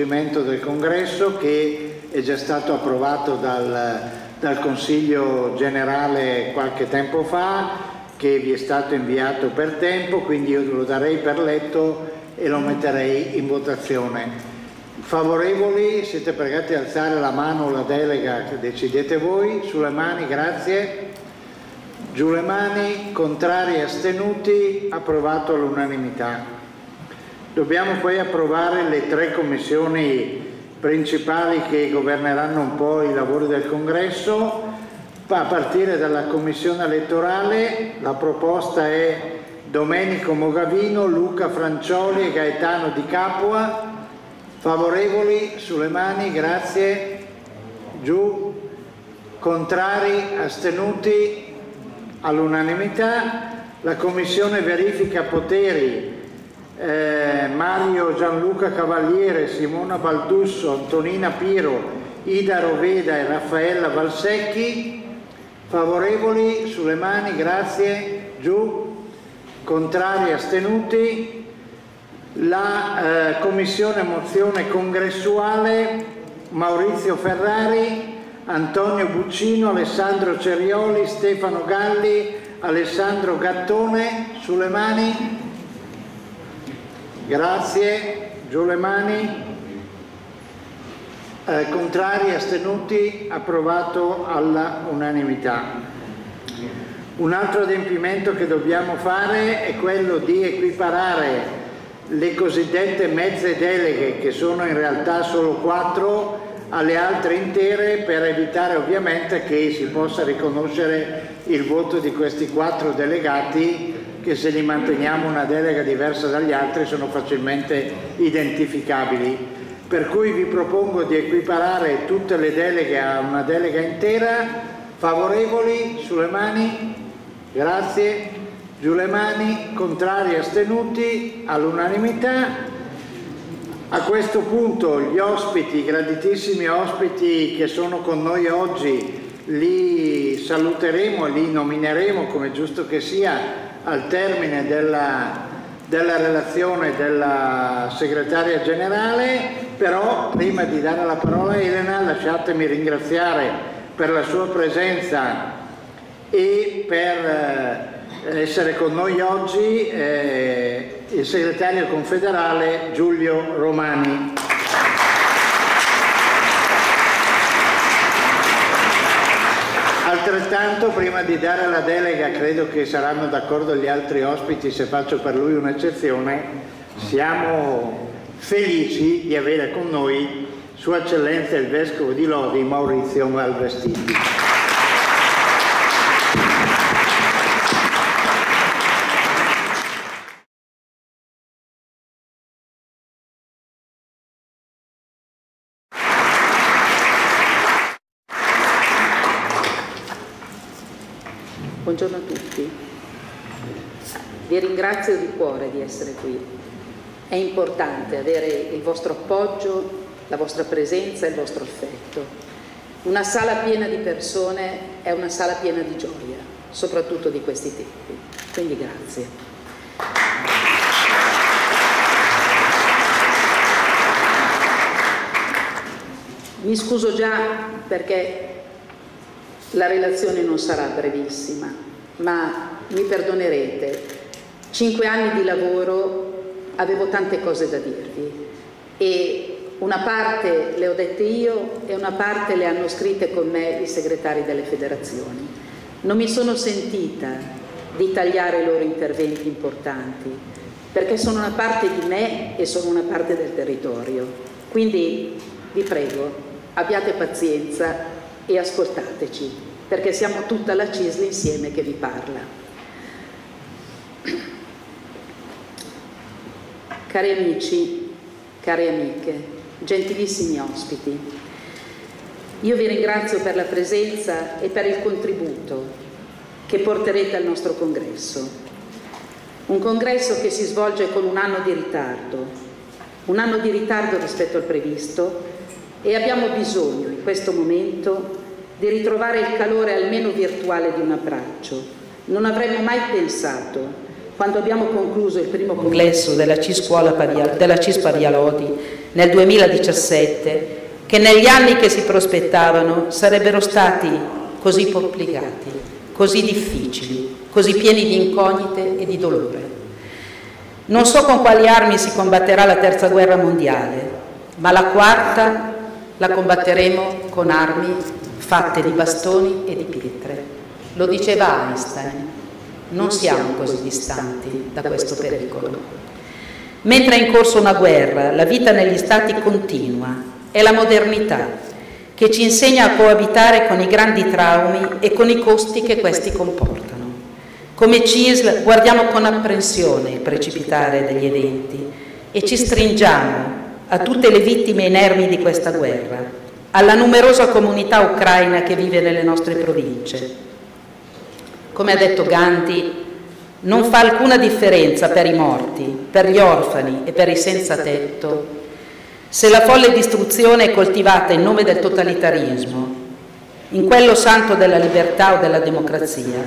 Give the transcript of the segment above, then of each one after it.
svolgimento del congresso che è già stato approvato dal, dal Consiglio generale qualche tempo fa, che vi è stato inviato per tempo, quindi io lo darei per letto e lo metterei in votazione. Favorevoli? Siete pregati di alzare la mano o la delega decidete voi. Sulle mani, grazie. Giù le mani, contrari astenuti, approvato all'unanimità. Dobbiamo poi approvare le tre commissioni principali che governeranno un po' i lavori del congresso. A partire dalla commissione elettorale la proposta è Domenico Mogavino, Luca Francioli e Gaetano Di Capua. Favorevoli sulle mani, grazie. Giù. Contrari, astenuti, all'unanimità. La Commissione verifica poteri eh, Mario Gianluca Cavaliere, Simona Baldusso, Antonina Piro, Ida Roveda e Raffaella Valsecchi. Favorevoli sulle mani, grazie. Giù. Contrari, astenuti. La eh, Commissione Mozione Congressuale Maurizio Ferrari, Antonio Buccino, Alessandro Cerioli, Stefano Galli, Alessandro Gattone, sulle mani. Grazie, giù le mani. Eh, contrari, astenuti, approvato alla unanimità. Un altro adempimento che dobbiamo fare è quello di equiparare le cosiddette mezze deleghe, che sono in realtà solo quattro, alle altre intere per evitare ovviamente che si possa riconoscere il voto di questi quattro delegati che se li manteniamo una delega diversa dagli altri sono facilmente identificabili. Per cui vi propongo di equiparare tutte le deleghe a una delega intera. Favorevoli? Sulle mani? Grazie. Giù le mani. Contrari astenuti? All'unanimità. A questo punto gli ospiti, i graditissimi ospiti che sono con noi oggi, li saluteremo li nomineremo come giusto che sia al termine della, della relazione della segretaria generale, però prima di dare la parola a Elena lasciatemi ringraziare per la sua presenza e per essere con noi oggi eh, il segretario confederale Giulio Romani. Altrettanto, prima di dare la delega, credo che saranno d'accordo gli altri ospiti se faccio per lui un'eccezione, siamo felici di avere con noi Sua Eccellenza il Vescovo di Lodi Maurizio Malvestiti. Buongiorno a tutti. Vi ringrazio di cuore di essere qui. È importante avere il vostro appoggio, la vostra presenza e il vostro affetto. Una sala piena di persone è una sala piena di gioia, soprattutto di questi tempi. Quindi grazie. Mi scuso già perché la relazione non sarà brevissima, ma mi perdonerete, cinque anni di lavoro avevo tante cose da dirvi e una parte le ho dette io e una parte le hanno scritte con me i segretari delle federazioni. Non mi sono sentita di tagliare i loro interventi importanti, perché sono una parte di me e sono una parte del territorio. Quindi vi prego, abbiate pazienza e ascoltateci, perché siamo tutta la CISL insieme che vi parla. Cari amici, care amiche, gentilissimi ospiti, io vi ringrazio per la presenza e per il contributo che porterete al nostro congresso. Un congresso che si svolge con un anno di ritardo, un anno di ritardo rispetto al previsto e abbiamo bisogno in questo momento di ritrovare il calore almeno virtuale di un abbraccio. Non avremmo mai pensato quando abbiamo concluso il primo congresso della CIS, della CIS Parialodi nel 2017, che negli anni che si prospettavano sarebbero stati così complicati, così difficili, così pieni di incognite e di dolore. Non so con quali armi si combatterà la terza guerra mondiale, ma la quarta la combatteremo con armi fatte di bastoni e di pietre. Lo diceva Einstein, non siamo così distanti da questo pericolo. Mentre è in corso una guerra, la vita negli stati continua, è la modernità che ci insegna a coabitare con i grandi traumi e con i costi che questi comportano. Come CISL guardiamo con apprensione il precipitare degli eventi e ci stringiamo a tutte le vittime inermi di questa guerra, alla numerosa comunità ucraina che vive nelle nostre province. Come ha detto Gandhi, non fa alcuna differenza per i morti, per gli orfani e per i senza tetto se la folle distruzione è coltivata in nome del totalitarismo, in quello santo della libertà o della democrazia,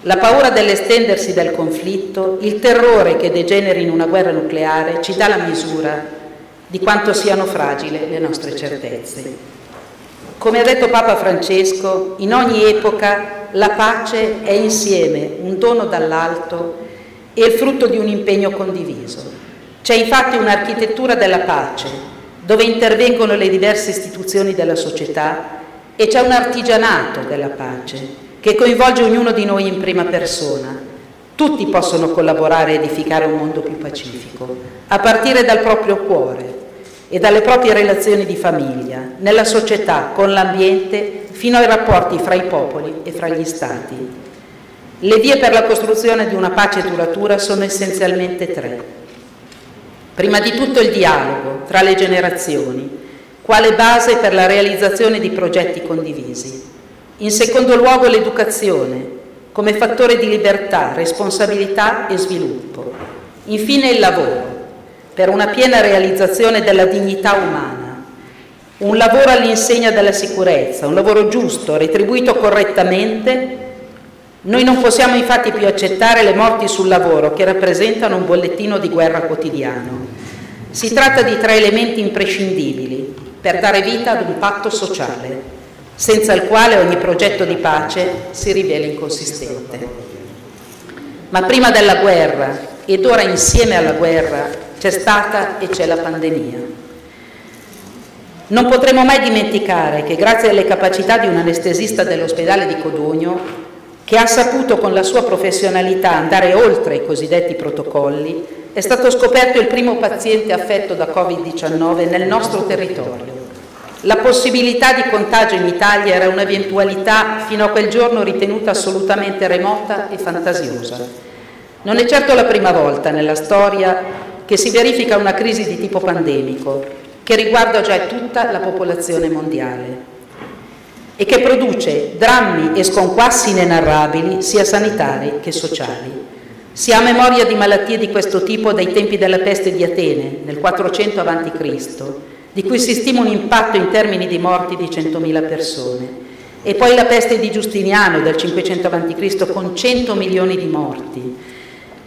la paura dell'estendersi del conflitto, il terrore che degeneri in una guerra nucleare ci dà la misura di quanto siano fragili le nostre certezze. Come ha detto Papa Francesco, in ogni epoca la pace è insieme un dono dall'alto e il frutto di un impegno condiviso. C'è infatti un'architettura della pace, dove intervengono le diverse istituzioni della società e c'è un artigianato della pace che coinvolge ognuno di noi in prima persona. Tutti possono collaborare a edificare un mondo più pacifico, a partire dal proprio cuore e dalle proprie relazioni di famiglia, nella società, con l'ambiente, fino ai rapporti fra i popoli e fra gli stati. Le vie per la costruzione di una pace duratura sono essenzialmente tre. Prima di tutto il dialogo tra le generazioni, quale base per la realizzazione di progetti condivisi. In secondo luogo l'educazione, come fattore di libertà, responsabilità e sviluppo. Infine il lavoro, per una piena realizzazione della dignità umana. Un lavoro all'insegna della sicurezza, un lavoro giusto, retribuito correttamente noi non possiamo infatti più accettare le morti sul lavoro che rappresentano un bollettino di guerra quotidiano. Si tratta di tre elementi imprescindibili per dare vita ad un patto sociale, senza il quale ogni progetto di pace si rivela inconsistente. Ma prima della guerra ed ora insieme alla guerra c'è stata e c'è la pandemia. Non potremo mai dimenticare che grazie alle capacità di un anestesista dell'ospedale di Codogno che ha saputo con la sua professionalità andare oltre i cosiddetti protocolli, è stato scoperto il primo paziente affetto da Covid-19 nel nostro territorio. La possibilità di contagio in Italia era un'eventualità fino a quel giorno ritenuta assolutamente remota e fantasiosa. Non è certo la prima volta nella storia che si verifica una crisi di tipo pandemico, che riguarda già tutta la popolazione mondiale e che produce drammi e sconquassi inenarrabili sia sanitari che sociali. Si ha memoria di malattie di questo tipo dai tempi della peste di Atene, nel 400 a.C., di cui si stima un impatto in termini di morti di 100.000 persone, e poi la peste di Giustiniano del 500 a.C. con 100 milioni di morti,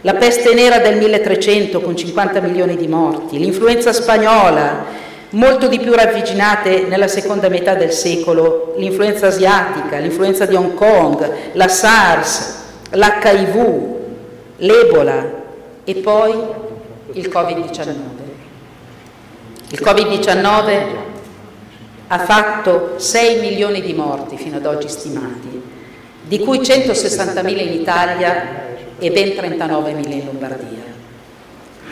la peste nera del 1300 con 50 milioni di morti, l'influenza spagnola molto di più ravvicinate nella seconda metà del secolo l'influenza asiatica, l'influenza di Hong Kong, la SARS, l'HIV, l'Ebola e poi il Covid-19. Il Covid-19 ha fatto 6 milioni di morti fino ad oggi stimati, di cui 160.000 in Italia e ben 39.000 in Lombardia.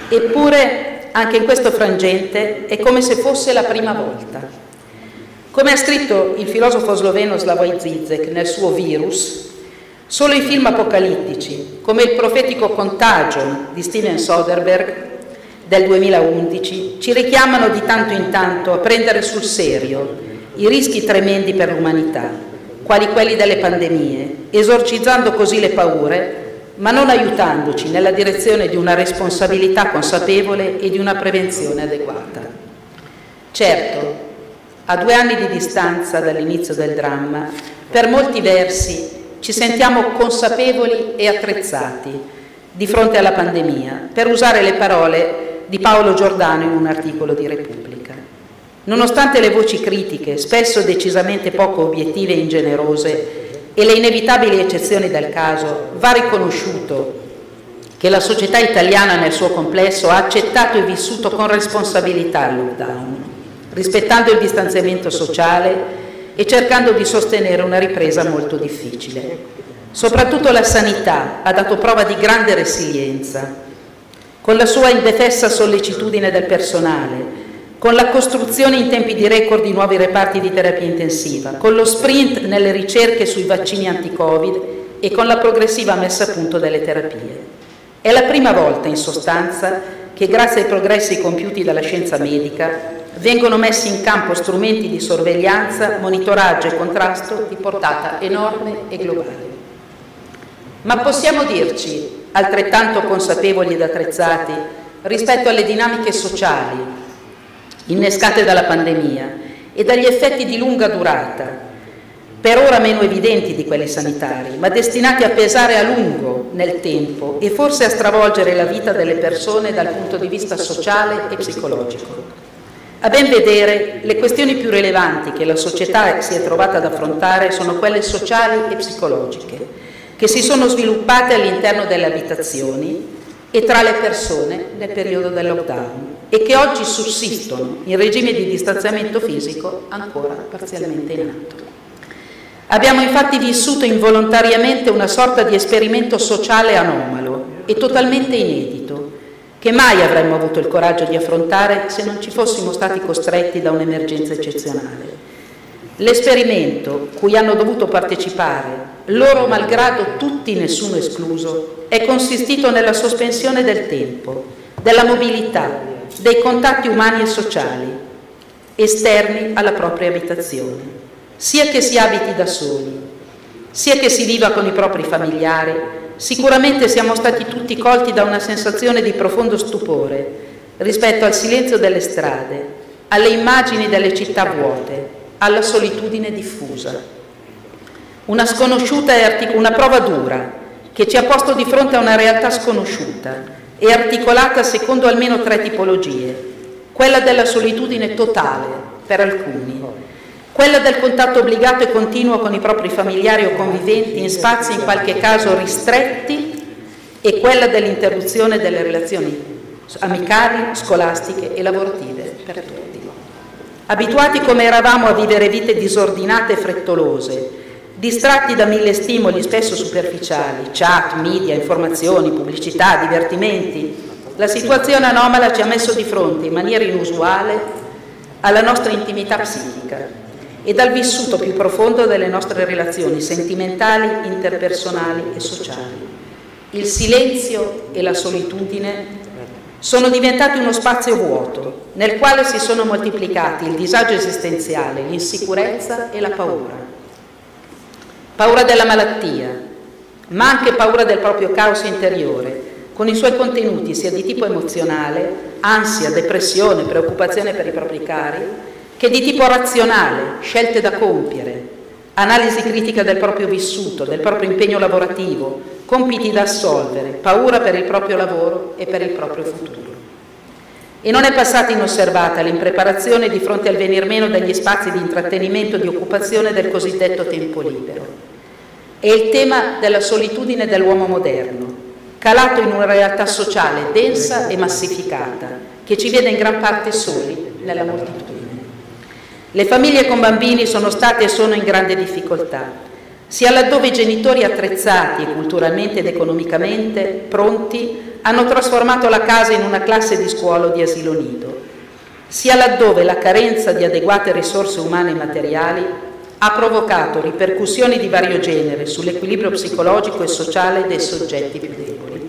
Eppure anche in questo frangente è come se fosse la prima volta. Come ha scritto il filosofo sloveno Slavoj Zizek nel suo Virus, solo i film apocalittici, come il profetico Contagion di Steven Soderbergh del 2011, ci richiamano di tanto in tanto a prendere sul serio i rischi tremendi per l'umanità, quali quelli delle pandemie, esorcizzando così le paure ma non aiutandoci nella direzione di una responsabilità consapevole e di una prevenzione adeguata. Certo, a due anni di distanza dall'inizio del dramma, per molti versi ci sentiamo consapevoli e attrezzati di fronte alla pandemia, per usare le parole di Paolo Giordano in un articolo di Repubblica. Nonostante le voci critiche, spesso decisamente poco obiettive e ingenerose, e le inevitabili eccezioni del caso, va riconosciuto che la società italiana nel suo complesso ha accettato e vissuto con responsabilità il lockdown, rispettando il distanziamento sociale e cercando di sostenere una ripresa molto difficile. Soprattutto la sanità ha dato prova di grande resilienza, con la sua indefessa sollecitudine del personale, con la costruzione in tempi di record di nuovi reparti di terapia intensiva, con lo sprint nelle ricerche sui vaccini anti-Covid e con la progressiva messa a punto delle terapie. È la prima volta, in sostanza, che grazie ai progressi compiuti dalla scienza medica vengono messi in campo strumenti di sorveglianza, monitoraggio e contrasto di portata enorme e globale. Ma possiamo dirci, altrettanto consapevoli ed attrezzati, rispetto alle dinamiche sociali innescate dalla pandemia e dagli effetti di lunga durata, per ora meno evidenti di quelli sanitari, ma destinati a pesare a lungo nel tempo e forse a stravolgere la vita delle persone dal punto di vista sociale e psicologico. A ben vedere, le questioni più rilevanti che la società si è trovata ad affrontare sono quelle sociali e psicologiche, che si sono sviluppate all'interno delle abitazioni e tra le persone nel periodo del lockdown e che oggi sussistono in regime di distanziamento fisico ancora parzialmente in atto. Abbiamo infatti vissuto involontariamente una sorta di esperimento sociale anomalo e totalmente inedito, che mai avremmo avuto il coraggio di affrontare se non ci fossimo stati costretti da un'emergenza eccezionale. L'esperimento, cui hanno dovuto partecipare, loro malgrado tutti nessuno escluso, è consistito nella sospensione del tempo, della mobilità, dei contatti umani e sociali, esterni alla propria abitazione, sia che si abiti da soli, sia che si viva con i propri familiari, sicuramente siamo stati tutti colti da una sensazione di profondo stupore rispetto al silenzio delle strade, alle immagini delle città vuote, alla solitudine diffusa. Una sconosciuta e una prova dura che ci ha posto di fronte a una realtà sconosciuta e articolata secondo almeno tre tipologie. Quella della solitudine totale per alcuni, quella del contatto obbligato e continuo con i propri familiari o conviventi in spazi in qualche caso ristretti e quella dell'interruzione delle relazioni amicali, scolastiche e lavorative per tutti. Abituati come eravamo a vivere vite disordinate e frettolose, distratti da mille stimoli spesso superficiali, chat, media, informazioni, pubblicità, divertimenti, la situazione anomala ci ha messo di fronte in maniera inusuale alla nostra intimità psichica e dal vissuto più profondo delle nostre relazioni sentimentali, interpersonali e sociali. Il silenzio e la solitudine sono diventati uno spazio vuoto nel quale si sono moltiplicati il disagio esistenziale, l'insicurezza e la paura. Paura della malattia, ma anche paura del proprio caos interiore, con i suoi contenuti sia di tipo emozionale, ansia, depressione, preoccupazione per i propri cari, che di tipo razionale, scelte da compiere, analisi critica del proprio vissuto, del proprio impegno lavorativo, compiti da assolvere, paura per il proprio lavoro e per il proprio futuro. E non è passata inosservata l'impreparazione di fronte al venir meno degli spazi di intrattenimento e di occupazione del cosiddetto tempo libero. È il tema della solitudine dell'uomo moderno, calato in una realtà sociale densa e massificata, che ci vede in gran parte soli nella moltitudine. Le famiglie con bambini sono state e sono in grande difficoltà sia laddove i genitori attrezzati culturalmente ed economicamente pronti hanno trasformato la casa in una classe di scuola o di asilo nido, sia laddove la carenza di adeguate risorse umane e materiali ha provocato ripercussioni di vario genere sull'equilibrio psicologico e sociale dei soggetti più deboli.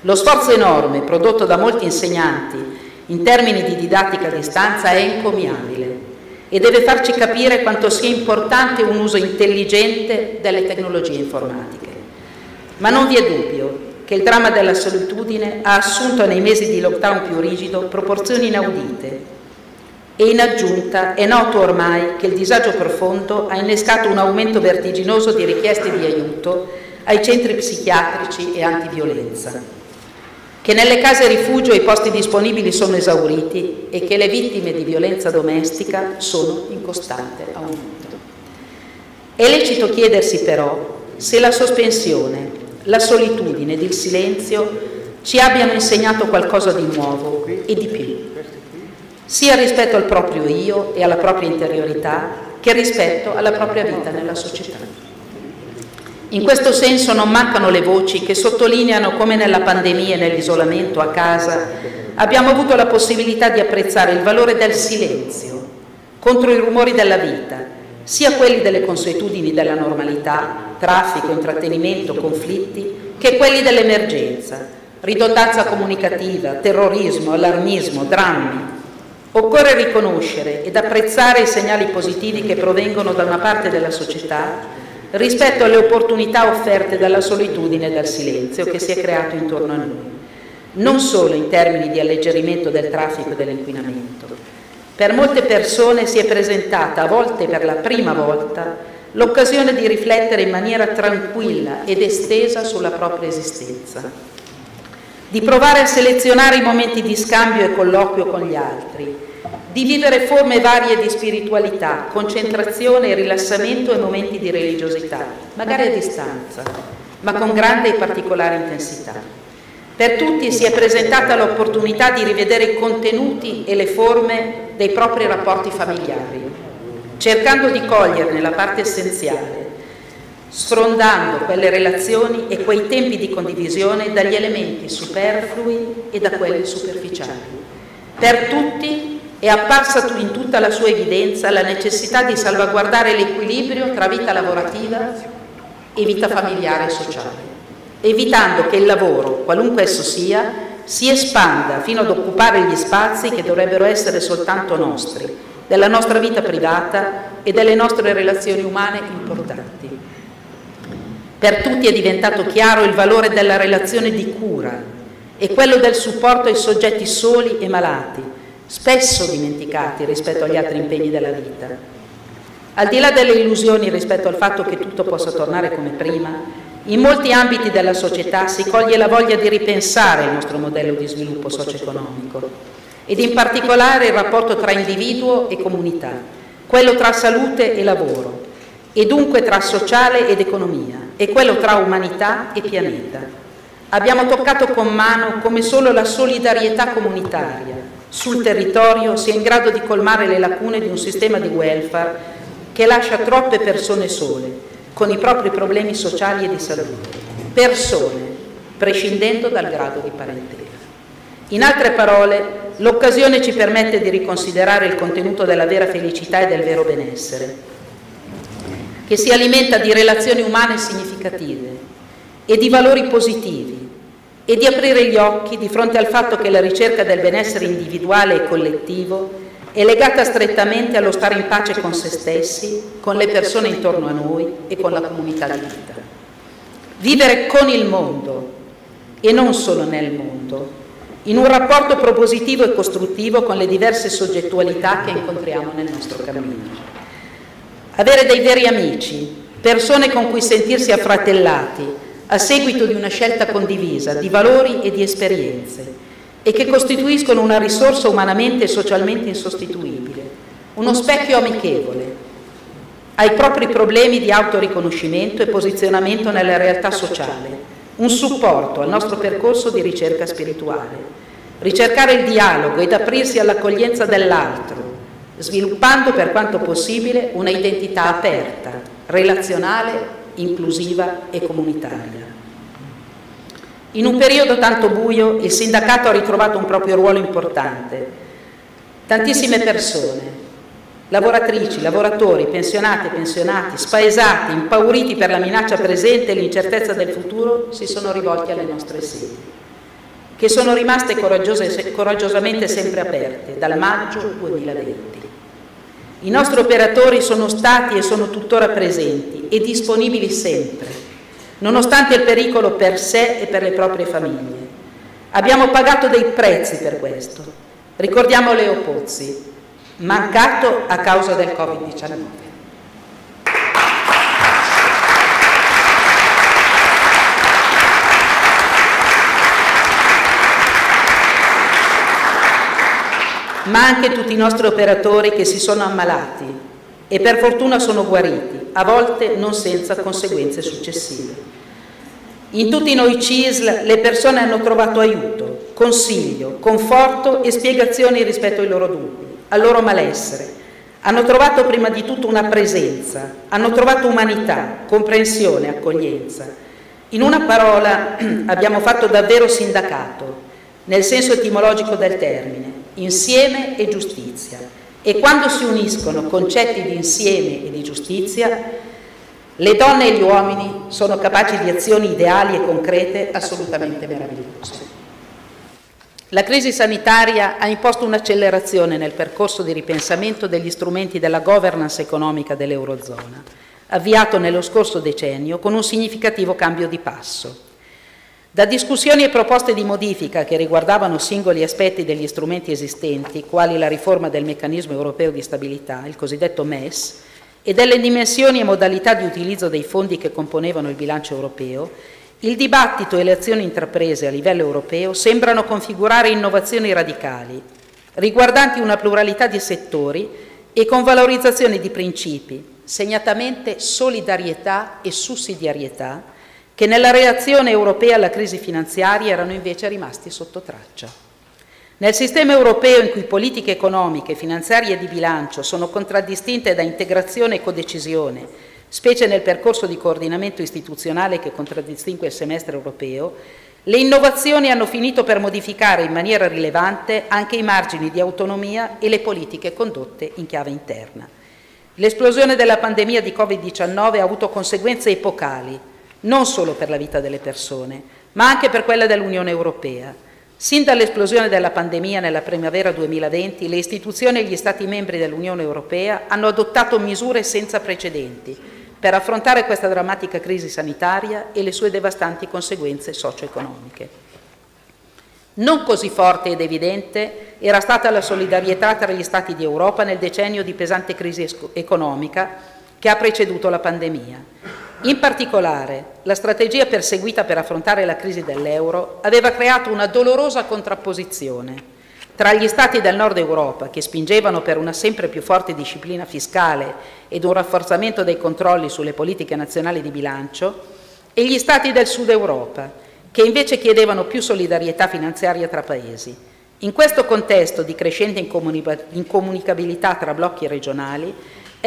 Lo sforzo enorme prodotto da molti insegnanti in termini di didattica a distanza è encomiabile e deve farci capire quanto sia importante un uso intelligente delle tecnologie informatiche. Ma non vi è dubbio che il dramma della solitudine ha assunto nei mesi di lockdown più rigido proporzioni inaudite e in aggiunta è noto ormai che il disagio profondo ha innescato un aumento vertiginoso di richieste di aiuto ai centri psichiatrici e antiviolenza che nelle case rifugio i posti disponibili sono esauriti e che le vittime di violenza domestica sono in costante aumento. È lecito chiedersi però se la sospensione, la solitudine ed il silenzio ci abbiano insegnato qualcosa di nuovo e di più, sia rispetto al proprio io e alla propria interiorità che rispetto alla propria vita nella società. In questo senso non mancano le voci che sottolineano come nella pandemia e nell'isolamento a casa abbiamo avuto la possibilità di apprezzare il valore del silenzio contro i rumori della vita, sia quelli delle consuetudini della normalità, traffico, intrattenimento, conflitti, che quelli dell'emergenza, ridottanza comunicativa, terrorismo, allarmismo, drammi. Occorre riconoscere ed apprezzare i segnali positivi che provengono da una parte della società rispetto alle opportunità offerte dalla solitudine e dal silenzio che si è creato intorno a noi, non solo in termini di alleggerimento del traffico e dell'inquinamento. Per molte persone si è presentata, a volte per la prima volta, l'occasione di riflettere in maniera tranquilla ed estesa sulla propria esistenza, di provare a selezionare i momenti di scambio e colloquio con gli altri, di vivere forme varie di spiritualità, concentrazione, rilassamento e momenti di religiosità, magari a distanza, ma con grande e particolare intensità. Per tutti si è presentata l'opportunità di rivedere i contenuti e le forme dei propri rapporti familiari, cercando di coglierne la parte essenziale, sfrondando quelle relazioni e quei tempi di condivisione dagli elementi superflui e da quelli superficiali. Per tutti è apparsa in tutta la sua evidenza la necessità di salvaguardare l'equilibrio tra vita lavorativa e vita familiare e sociale, evitando che il lavoro, qualunque esso sia, si espanda fino ad occupare gli spazi che dovrebbero essere soltanto nostri, della nostra vita privata e delle nostre relazioni umane importanti. Per tutti è diventato chiaro il valore della relazione di cura e quello del supporto ai soggetti soli e malati, spesso dimenticati rispetto agli altri impegni della vita. Al di là delle illusioni rispetto al fatto che tutto possa tornare come prima, in molti ambiti della società si coglie la voglia di ripensare il nostro modello di sviluppo socio-economico ed in particolare il rapporto tra individuo e comunità, quello tra salute e lavoro e dunque tra sociale ed economia e quello tra umanità e pianeta. Abbiamo toccato con mano come solo la solidarietà comunitaria sul territorio sia in grado di colmare le lacune di un sistema di welfare che lascia troppe persone sole con i propri problemi sociali e di salute, persone, prescindendo dal grado di parentela. In altre parole, l'occasione ci permette di riconsiderare il contenuto della vera felicità e del vero benessere, che si alimenta di relazioni umane significative e di valori positivi e di aprire gli occhi di fronte al fatto che la ricerca del benessere individuale e collettivo è legata strettamente allo stare in pace con se stessi, con le persone intorno a noi e con la comunità di vita. Vivere con il mondo e non solo nel mondo, in un rapporto propositivo e costruttivo con le diverse soggettualità che incontriamo nel nostro cammino. Avere dei veri amici, persone con cui sentirsi affratellati, a seguito di una scelta condivisa di valori e di esperienze e che costituiscono una risorsa umanamente e socialmente insostituibile, uno specchio amichevole ai propri problemi di autoriconoscimento e posizionamento nella realtà sociale, un supporto al nostro percorso di ricerca spirituale. Ricercare il dialogo ed aprirsi all'accoglienza dell'altro, sviluppando per quanto possibile una identità aperta, relazionale inclusiva e comunitaria. In un periodo tanto buio il sindacato ha ritrovato un proprio ruolo importante. Tantissime persone, lavoratrici, lavoratori, pensionate, pensionati, spaesati, impauriti per la minaccia presente e l'incertezza del futuro, si sono rivolti alle nostre sedi, che sono rimaste coraggiosamente sempre aperte dal maggio 2020. I nostri operatori sono stati e sono tuttora presenti e disponibili sempre, nonostante il pericolo per sé e per le proprie famiglie. Abbiamo pagato dei prezzi per questo. Ricordiamo Leo Pozzi, mancato a causa del Covid-19. Ma anche tutti i nostri operatori che si sono ammalati e per fortuna sono guariti, a volte non senza conseguenze successive. In tutti noi CISL le persone hanno trovato aiuto, consiglio, conforto e spiegazioni rispetto ai loro dubbi, al loro malessere. Hanno trovato prima di tutto una presenza, hanno trovato umanità, comprensione, accoglienza. In una parola abbiamo fatto davvero sindacato, nel senso etimologico del termine, insieme e giustizia. E quando si uniscono concetti di insieme e di giustizia, le donne e gli uomini sono capaci di azioni ideali e concrete assolutamente meravigliose. La crisi sanitaria ha imposto un'accelerazione nel percorso di ripensamento degli strumenti della governance economica dell'Eurozona, avviato nello scorso decennio con un significativo cambio di passo. Da discussioni e proposte di modifica che riguardavano singoli aspetti degli strumenti esistenti, quali la riforma del meccanismo europeo di stabilità, il cosiddetto MES, e delle dimensioni e modalità di utilizzo dei fondi che componevano il bilancio europeo, il dibattito e le azioni intraprese a livello europeo sembrano configurare innovazioni radicali, riguardanti una pluralità di settori e con valorizzazione di principi, segnatamente solidarietà e sussidiarietà, che nella reazione europea alla crisi finanziaria erano invece rimasti sotto traccia. Nel sistema europeo in cui politiche economiche, finanziarie e di bilancio sono contraddistinte da integrazione e codecisione, specie nel percorso di coordinamento istituzionale che contraddistingue il semestre europeo, le innovazioni hanno finito per modificare in maniera rilevante anche i margini di autonomia e le politiche condotte in chiave interna. L'esplosione della pandemia di Covid-19 ha avuto conseguenze epocali, non solo per la vita delle persone, ma anche per quella dell'Unione Europea Sin dall'esplosione della pandemia nella primavera 2020, le istituzioni e gli Stati membri dell'Unione Europea hanno adottato misure senza precedenti per affrontare questa drammatica crisi sanitaria e le sue devastanti conseguenze socio-economiche. Non così forte ed evidente era stata la solidarietà tra gli Stati di Europa nel decennio di pesante crisi economica che ha preceduto la pandemia in particolare, la strategia perseguita per affrontare la crisi dell'euro aveva creato una dolorosa contrapposizione tra gli Stati del nord Europa, che spingevano per una sempre più forte disciplina fiscale ed un rafforzamento dei controlli sulle politiche nazionali di bilancio, e gli Stati del sud Europa, che invece chiedevano più solidarietà finanziaria tra Paesi. In questo contesto di crescente incomunicabilità tra blocchi regionali,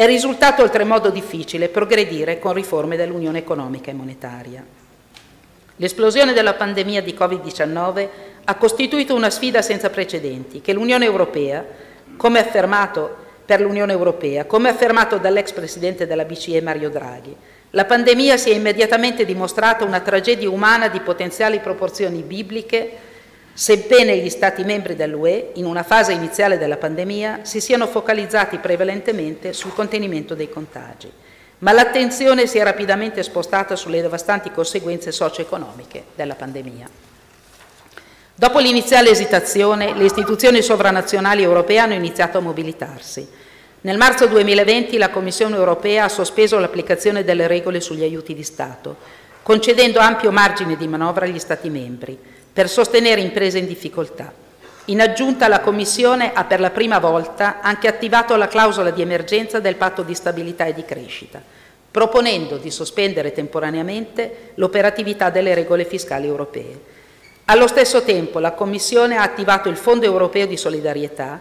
è risultato oltremodo difficile progredire con riforme dell'Unione economica e monetaria. L'esplosione della pandemia di Covid-19 ha costituito una sfida senza precedenti che l'Unione Europea, come affermato per l'Unione Europea, come affermato dall'ex presidente della BCE Mario Draghi, la pandemia si è immediatamente dimostrata una tragedia umana di potenziali proporzioni bibliche sebbene gli Stati membri dell'UE, in una fase iniziale della pandemia, si siano focalizzati prevalentemente sul contenimento dei contagi. Ma l'attenzione si è rapidamente spostata sulle devastanti conseguenze socio-economiche della pandemia. Dopo l'iniziale esitazione, le istituzioni sovranazionali europee hanno iniziato a mobilitarsi. Nel marzo 2020 la Commissione europea ha sospeso l'applicazione delle regole sugli aiuti di Stato, concedendo ampio margine di manovra agli Stati membri per sostenere imprese in difficoltà. In aggiunta la Commissione ha per la prima volta anche attivato la clausola di emergenza del patto di stabilità e di crescita, proponendo di sospendere temporaneamente l'operatività delle regole fiscali europee. Allo stesso tempo la Commissione ha attivato il Fondo europeo di solidarietà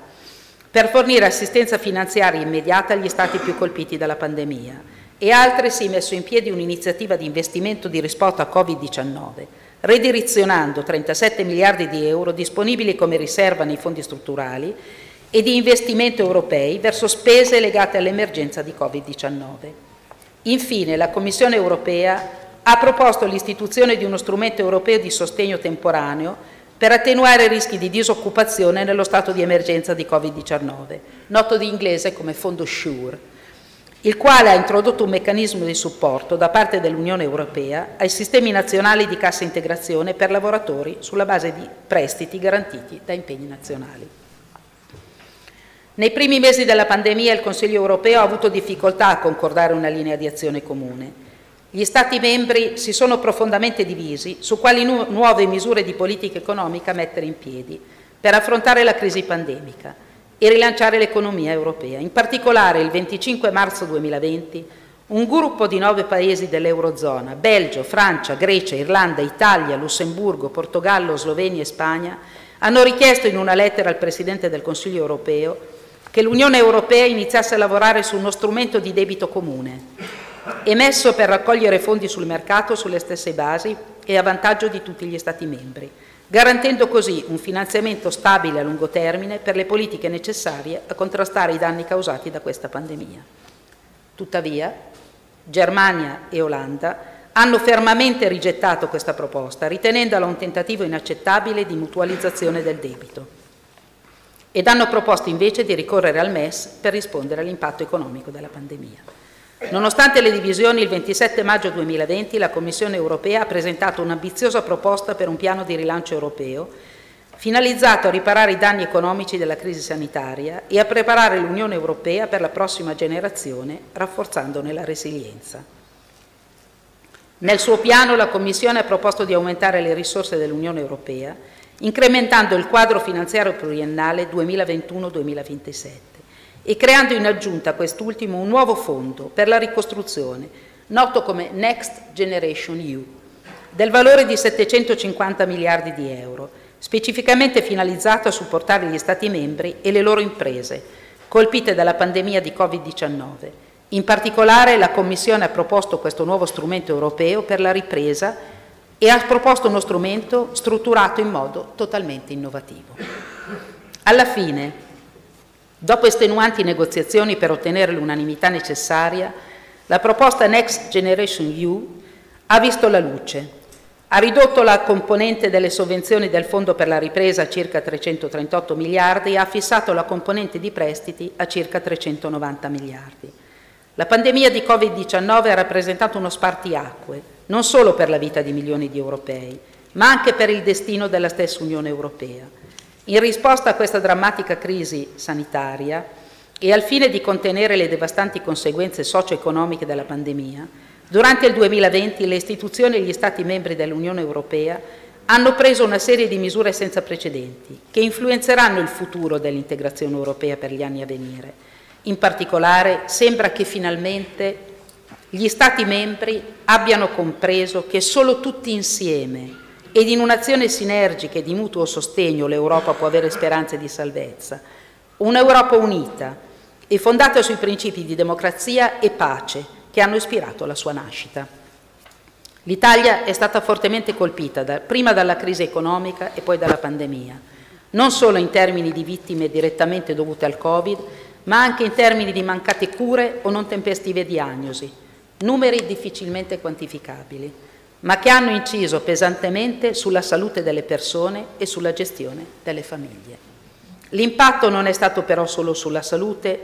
per fornire assistenza finanziaria immediata agli Stati più colpiti dalla pandemia e ha altresì messo in piedi un'iniziativa di investimento di risposta a Covid-19 ridirezionando 37 miliardi di euro disponibili come riserva nei fondi strutturali e di investimento europei verso spese legate all'emergenza di Covid-19. Infine, la Commissione europea ha proposto l'istituzione di uno strumento europeo di sostegno temporaneo per attenuare i rischi di disoccupazione nello stato di emergenza di Covid-19, noto di inglese come Fondo SURE il quale ha introdotto un meccanismo di supporto da parte dell'Unione Europea ai sistemi nazionali di cassa integrazione per lavoratori sulla base di prestiti garantiti da impegni nazionali. Nei primi mesi della pandemia il Consiglio europeo ha avuto difficoltà a concordare una linea di azione comune. Gli Stati membri si sono profondamente divisi su quali nu nuove misure di politica economica mettere in piedi per affrontare la crisi pandemica e rilanciare l'economia europea. In particolare il 25 marzo 2020 un gruppo di nove paesi dell'Eurozona, Belgio, Francia, Grecia, Irlanda, Italia, Lussemburgo, Portogallo, Slovenia e Spagna, hanno richiesto in una lettera al Presidente del Consiglio europeo che l'Unione Europea iniziasse a lavorare su uno strumento di debito comune, emesso per raccogliere fondi sul mercato sulle stesse basi e a vantaggio di tutti gli Stati membri, garantendo così un finanziamento stabile a lungo termine per le politiche necessarie a contrastare i danni causati da questa pandemia. Tuttavia, Germania e Olanda hanno fermamente rigettato questa proposta, ritenendola un tentativo inaccettabile di mutualizzazione del debito ed hanno proposto invece di ricorrere al MES per rispondere all'impatto economico della pandemia. Nonostante le divisioni, il 27 maggio 2020 la Commissione europea ha presentato un'ambiziosa proposta per un piano di rilancio europeo finalizzato a riparare i danni economici della crisi sanitaria e a preparare l'Unione europea per la prossima generazione, rafforzandone la resilienza. Nel suo piano la Commissione ha proposto di aumentare le risorse dell'Unione europea, incrementando il quadro finanziario pluriennale 2021-2027 e creando in aggiunta a quest'ultimo un nuovo fondo per la ricostruzione, noto come Next Generation EU, del valore di 750 miliardi di euro, specificamente finalizzato a supportare gli Stati membri e le loro imprese, colpite dalla pandemia di Covid-19 in particolare la Commissione ha proposto questo nuovo strumento europeo per la ripresa e ha proposto uno strumento strutturato in modo totalmente innovativo. Alla fine, dopo estenuanti negoziazioni per ottenere l'unanimità necessaria, la proposta Next Generation EU ha visto la luce, ha ridotto la componente delle sovvenzioni del Fondo per la ripresa a circa 338 miliardi e ha fissato la componente di prestiti a circa 390 miliardi. La pandemia di Covid-19 ha rappresentato uno spartiacque, non solo per la vita di milioni di europei, ma anche per il destino della stessa Unione Europea. In risposta a questa drammatica crisi sanitaria e al fine di contenere le devastanti conseguenze socio-economiche della pandemia, durante il 2020 le istituzioni e gli Stati membri dell'Unione Europea hanno preso una serie di misure senza precedenti che influenzeranno il futuro dell'integrazione europea per gli anni a venire. In particolare, sembra che finalmente gli Stati membri abbiano compreso che solo tutti insieme ed in un'azione sinergica e di mutuo sostegno l'Europa può avere speranze di salvezza. Un'Europa unita e fondata sui principi di democrazia e pace che hanno ispirato la sua nascita. L'Italia è stata fortemente colpita da, prima dalla crisi economica e poi dalla pandemia, non solo in termini di vittime direttamente dovute al Covid, ma anche in termini di mancate cure o non tempestive diagnosi, numeri difficilmente quantificabili, ma che hanno inciso pesantemente sulla salute delle persone e sulla gestione delle famiglie. L'impatto non è stato però solo sulla salute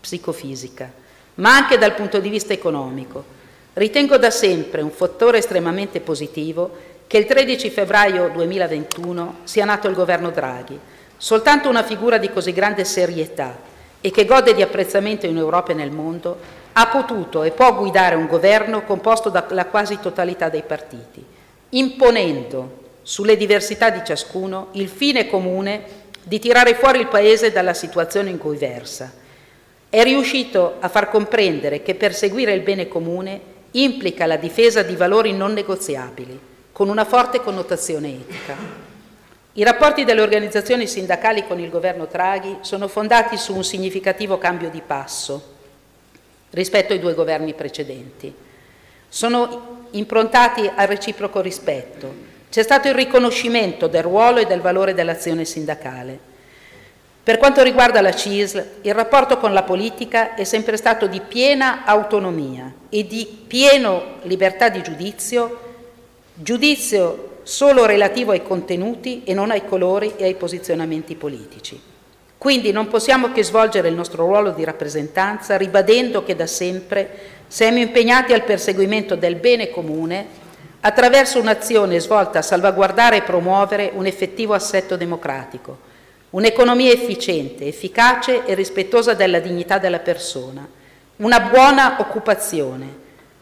psicofisica, ma anche dal punto di vista economico. Ritengo da sempre un fattore estremamente positivo che il 13 febbraio 2021 sia nato il governo Draghi, soltanto una figura di così grande serietà, e che gode di apprezzamento in Europa e nel mondo, ha potuto e può guidare un governo composto dalla quasi totalità dei partiti, imponendo sulle diversità di ciascuno il fine comune di tirare fuori il Paese dalla situazione in cui versa. È riuscito a far comprendere che perseguire il bene comune implica la difesa di valori non negoziabili, con una forte connotazione etica. I rapporti delle organizzazioni sindacali con il governo Draghi sono fondati su un significativo cambio di passo rispetto ai due governi precedenti. Sono improntati al reciproco rispetto. C'è stato il riconoscimento del ruolo e del valore dell'azione sindacale. Per quanto riguarda la CISL, il rapporto con la politica è sempre stato di piena autonomia e di pieno libertà di giudizio, giudizio solo relativo ai contenuti e non ai colori e ai posizionamenti politici. Quindi non possiamo che svolgere il nostro ruolo di rappresentanza ribadendo che da sempre siamo impegnati al perseguimento del bene comune attraverso un'azione svolta a salvaguardare e promuovere un effettivo assetto democratico, un'economia efficiente, efficace e rispettosa della dignità della persona, una buona occupazione,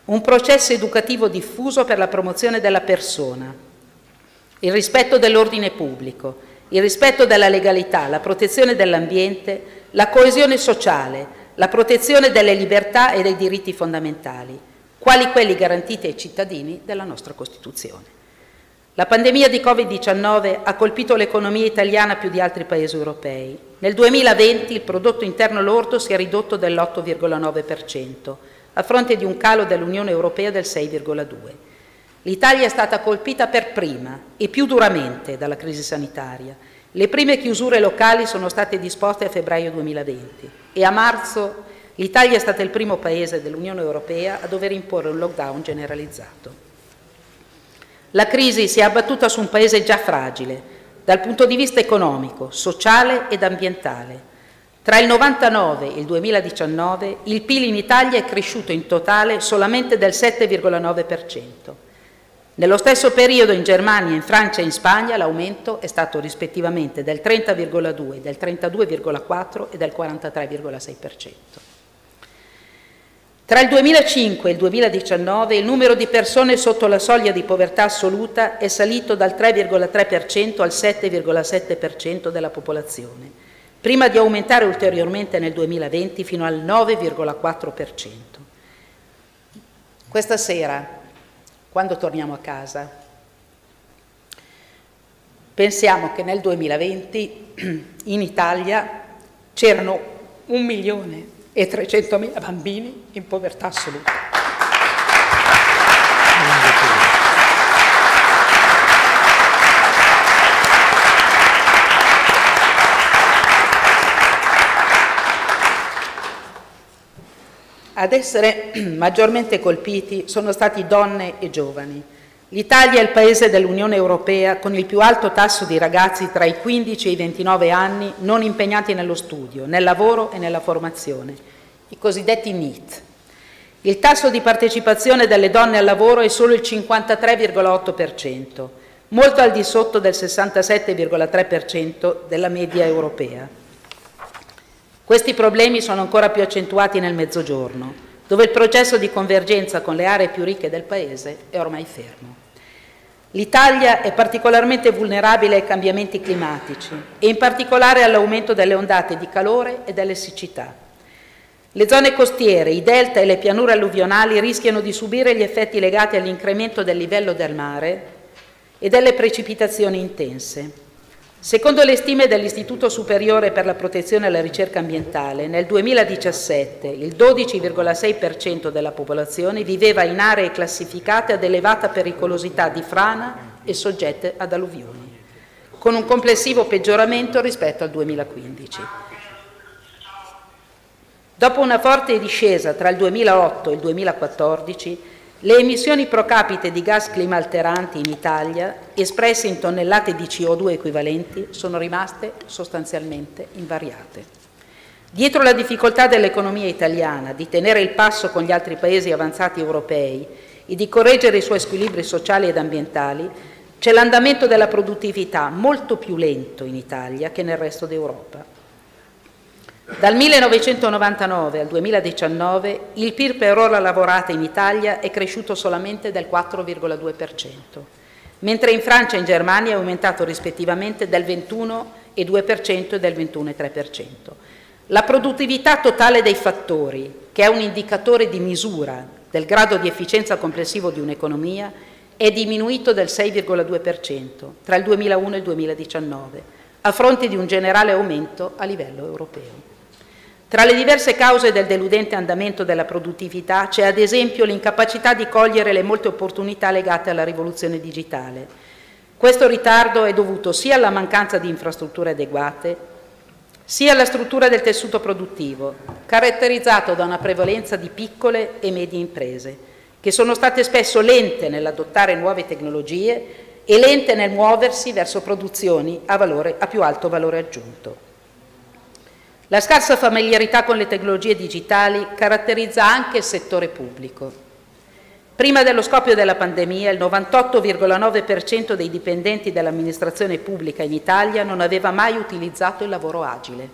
un processo educativo diffuso per la promozione della persona, il rispetto dell'ordine pubblico il rispetto della legalità, la protezione dell'ambiente, la coesione sociale, la protezione delle libertà e dei diritti fondamentali, quali quelli garantiti ai cittadini della nostra Costituzione. La pandemia di Covid-19 ha colpito l'economia italiana più di altri paesi europei. Nel 2020 il prodotto interno lordo si è ridotto dell'8,9%, a fronte di un calo dell'Unione Europea del 6,2%. L'Italia è stata colpita per prima e più duramente dalla crisi sanitaria. Le prime chiusure locali sono state disposte a febbraio 2020 e a marzo l'Italia è stata il primo paese dell'Unione Europea a dover imporre un lockdown generalizzato. La crisi si è abbattuta su un paese già fragile dal punto di vista economico, sociale ed ambientale. Tra il 1999 e il 2019 il PIL in Italia è cresciuto in totale solamente del 7,9%. Nello stesso periodo in Germania, in Francia e in Spagna l'aumento è stato rispettivamente del 30,2, del 32,4 e del 43,6%. Tra il 2005 e il 2019 il numero di persone sotto la soglia di povertà assoluta è salito dal 3,3% al 7,7% della popolazione, prima di aumentare ulteriormente nel 2020 fino al 9,4%. Questa sera, quando torniamo a casa, pensiamo che nel 2020 in Italia c'erano un milione e 300.000 bambini in povertà assoluta. Ad essere maggiormente colpiti sono stati donne e giovani. L'Italia è il paese dell'Unione Europea con il più alto tasso di ragazzi tra i 15 e i 29 anni non impegnati nello studio, nel lavoro e nella formazione, i cosiddetti NEET. Il tasso di partecipazione delle donne al lavoro è solo il 53,8%, molto al di sotto del 67,3% della media europea. Questi problemi sono ancora più accentuati nel Mezzogiorno, dove il processo di convergenza con le aree più ricche del Paese è ormai fermo. L'Italia è particolarmente vulnerabile ai cambiamenti climatici e in particolare all'aumento delle ondate di calore e delle siccità. Le zone costiere, i delta e le pianure alluvionali rischiano di subire gli effetti legati all'incremento del livello del mare e delle precipitazioni intense. Secondo le stime dell'Istituto Superiore per la Protezione e la Ricerca Ambientale, nel 2017 il 12,6% della popolazione viveva in aree classificate ad elevata pericolosità di frana e soggette ad alluvioni, con un complessivo peggioramento rispetto al 2015. Dopo una forte discesa tra il 2008 e il 2014, le emissioni pro capite di gas climalteranti in Italia, espresse in tonnellate di CO2 equivalenti, sono rimaste sostanzialmente invariate. Dietro la difficoltà dell'economia italiana di tenere il passo con gli altri paesi avanzati europei e di correggere i suoi squilibri sociali ed ambientali, c'è l'andamento della produttività molto più lento in Italia che nel resto d'Europa. Dal 1999 al 2019 il PIL per ora lavorata in Italia è cresciuto solamente del 4,2%, mentre in Francia e in Germania è aumentato rispettivamente del 21,2% e del 21,3%. La produttività totale dei fattori, che è un indicatore di misura del grado di efficienza complessivo di un'economia, è diminuito del 6,2% tra il 2001 e il 2019, a fronte di un generale aumento a livello europeo. Tra le diverse cause del deludente andamento della produttività c'è ad esempio l'incapacità di cogliere le molte opportunità legate alla rivoluzione digitale. Questo ritardo è dovuto sia alla mancanza di infrastrutture adeguate, sia alla struttura del tessuto produttivo, caratterizzato da una prevalenza di piccole e medie imprese, che sono state spesso lente nell'adottare nuove tecnologie e lente nel muoversi verso produzioni a, valore, a più alto valore aggiunto. La scarsa familiarità con le tecnologie digitali caratterizza anche il settore pubblico. Prima dello scoppio della pandemia, il 98,9% dei dipendenti dell'amministrazione pubblica in Italia non aveva mai utilizzato il lavoro agile.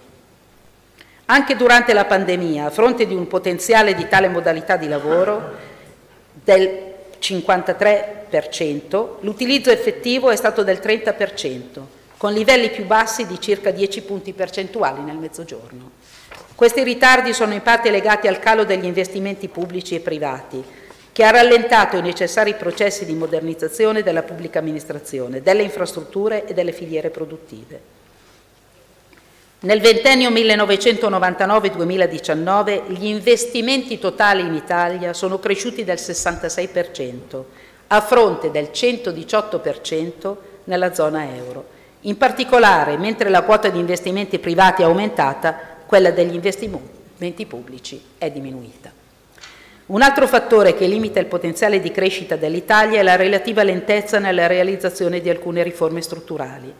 Anche durante la pandemia, a fronte di un potenziale di tale modalità di lavoro del 53%, l'utilizzo effettivo è stato del 30%, con livelli più bassi di circa 10 punti percentuali nel mezzogiorno. Questi ritardi sono in parte legati al calo degli investimenti pubblici e privati, che ha rallentato i necessari processi di modernizzazione della pubblica amministrazione, delle infrastrutture e delle filiere produttive. Nel ventennio 1999-2019 gli investimenti totali in Italia sono cresciuti del 66%, a fronte del 118% nella zona euro. In particolare, mentre la quota di investimenti privati è aumentata, quella degli investimenti pubblici è diminuita. Un altro fattore che limita il potenziale di crescita dell'Italia è la relativa lentezza nella realizzazione di alcune riforme strutturali.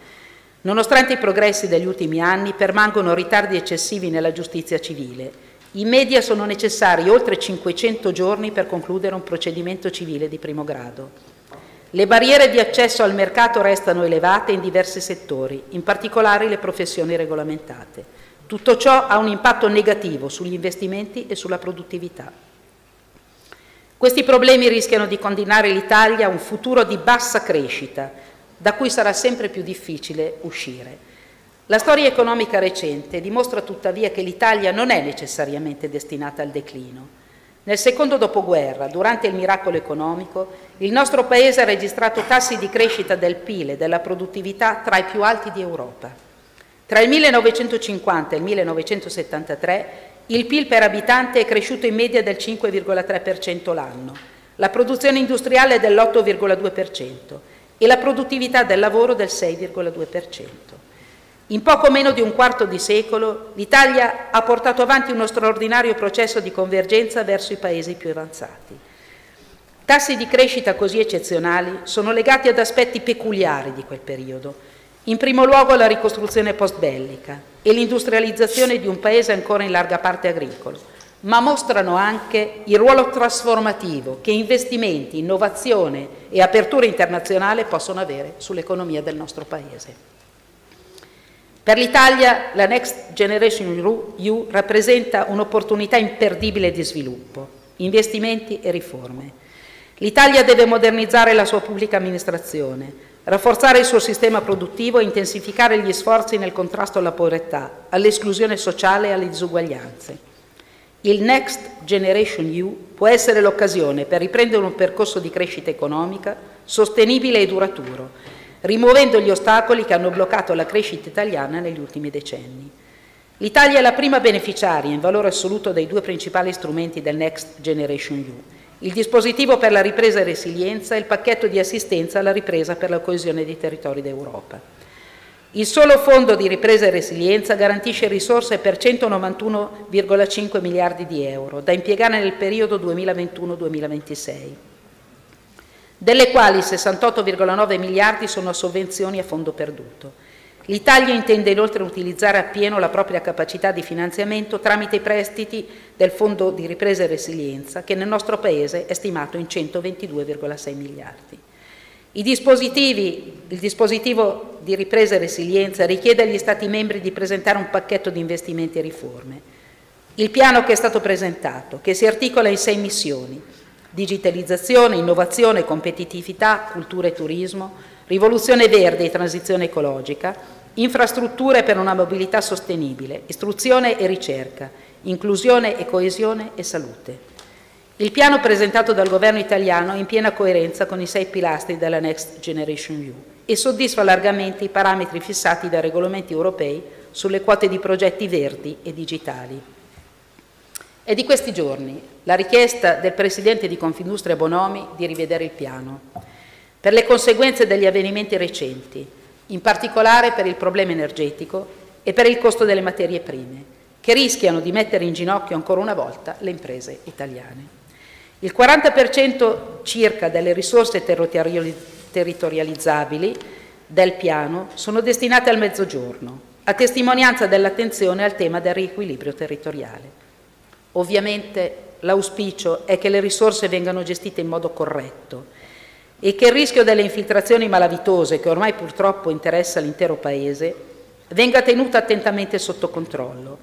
Nonostante i progressi degli ultimi anni, permangono ritardi eccessivi nella giustizia civile. In media sono necessari oltre 500 giorni per concludere un procedimento civile di primo grado. Le barriere di accesso al mercato restano elevate in diversi settori, in particolare le professioni regolamentate. Tutto ciò ha un impatto negativo sugli investimenti e sulla produttività. Questi problemi rischiano di condannare l'Italia a un futuro di bassa crescita, da cui sarà sempre più difficile uscire. La storia economica recente dimostra tuttavia che l'Italia non è necessariamente destinata al declino. Nel secondo dopoguerra, durante il miracolo economico, il nostro Paese ha registrato tassi di crescita del PIL e della produttività tra i più alti di Europa. Tra il 1950 e il 1973 il PIL per abitante è cresciuto in media del 5,3% l'anno, la produzione industriale dell'8,2% e la produttività del lavoro del 6,2%. In poco meno di un quarto di secolo l'Italia ha portato avanti uno straordinario processo di convergenza verso i paesi più avanzati. Tassi di crescita così eccezionali sono legati ad aspetti peculiari di quel periodo, in primo luogo la ricostruzione post-bellica e l'industrializzazione di un paese ancora in larga parte agricolo, ma mostrano anche il ruolo trasformativo che investimenti, innovazione e apertura internazionale possono avere sull'economia del nostro Paese. Per l'Italia la Next Generation EU rappresenta un'opportunità imperdibile di sviluppo, investimenti e riforme. L'Italia deve modernizzare la sua pubblica amministrazione, rafforzare il suo sistema produttivo e intensificare gli sforzi nel contrasto alla povertà, all'esclusione sociale e alle disuguaglianze. Il Next Generation EU può essere l'occasione per riprendere un percorso di crescita economica sostenibile e duraturo, rimuovendo gli ostacoli che hanno bloccato la crescita italiana negli ultimi decenni. L'Italia è la prima beneficiaria in valore assoluto dei due principali strumenti del Next Generation EU, il dispositivo per la ripresa e resilienza e il pacchetto di assistenza alla ripresa per la coesione dei territori d'Europa. Il solo fondo di ripresa e resilienza garantisce risorse per 191,5 miliardi di euro da impiegare nel periodo 2021-2026, delle quali 68,9 miliardi sono sovvenzioni a fondo perduto. L'Italia intende inoltre utilizzare appieno la propria capacità di finanziamento tramite i prestiti del Fondo di ripresa e resilienza, che nel nostro Paese è stimato in 122,6 miliardi. il dispositivo di ripresa e resilienza richiede agli Stati membri di presentare un pacchetto di investimenti e riforme. Il piano che è stato presentato, che si articola in sei missioni, digitalizzazione, innovazione, competitività, cultura e turismo, rivoluzione verde e transizione ecologica, infrastrutture per una mobilità sostenibile, istruzione e ricerca, inclusione e coesione e salute. Il piano presentato dal governo italiano è in piena coerenza con i sei pilastri della Next Generation EU e soddisfa largamente i parametri fissati dai regolamenti europei sulle quote di progetti verdi e digitali. È di questi giorni la richiesta del Presidente di Confindustria Bonomi di rivedere il piano, per le conseguenze degli avvenimenti recenti, in particolare per il problema energetico e per il costo delle materie prime, che rischiano di mettere in ginocchio ancora una volta le imprese italiane. Il 40% circa delle risorse territoriali territorializzabili del piano sono destinate al Mezzogiorno, a testimonianza dell'attenzione al tema del riequilibrio territoriale. Ovviamente l'auspicio è che le risorse vengano gestite in modo corretto e che il rischio delle infiltrazioni malavitose, che ormai purtroppo interessa l'intero Paese, venga tenuto attentamente sotto controllo.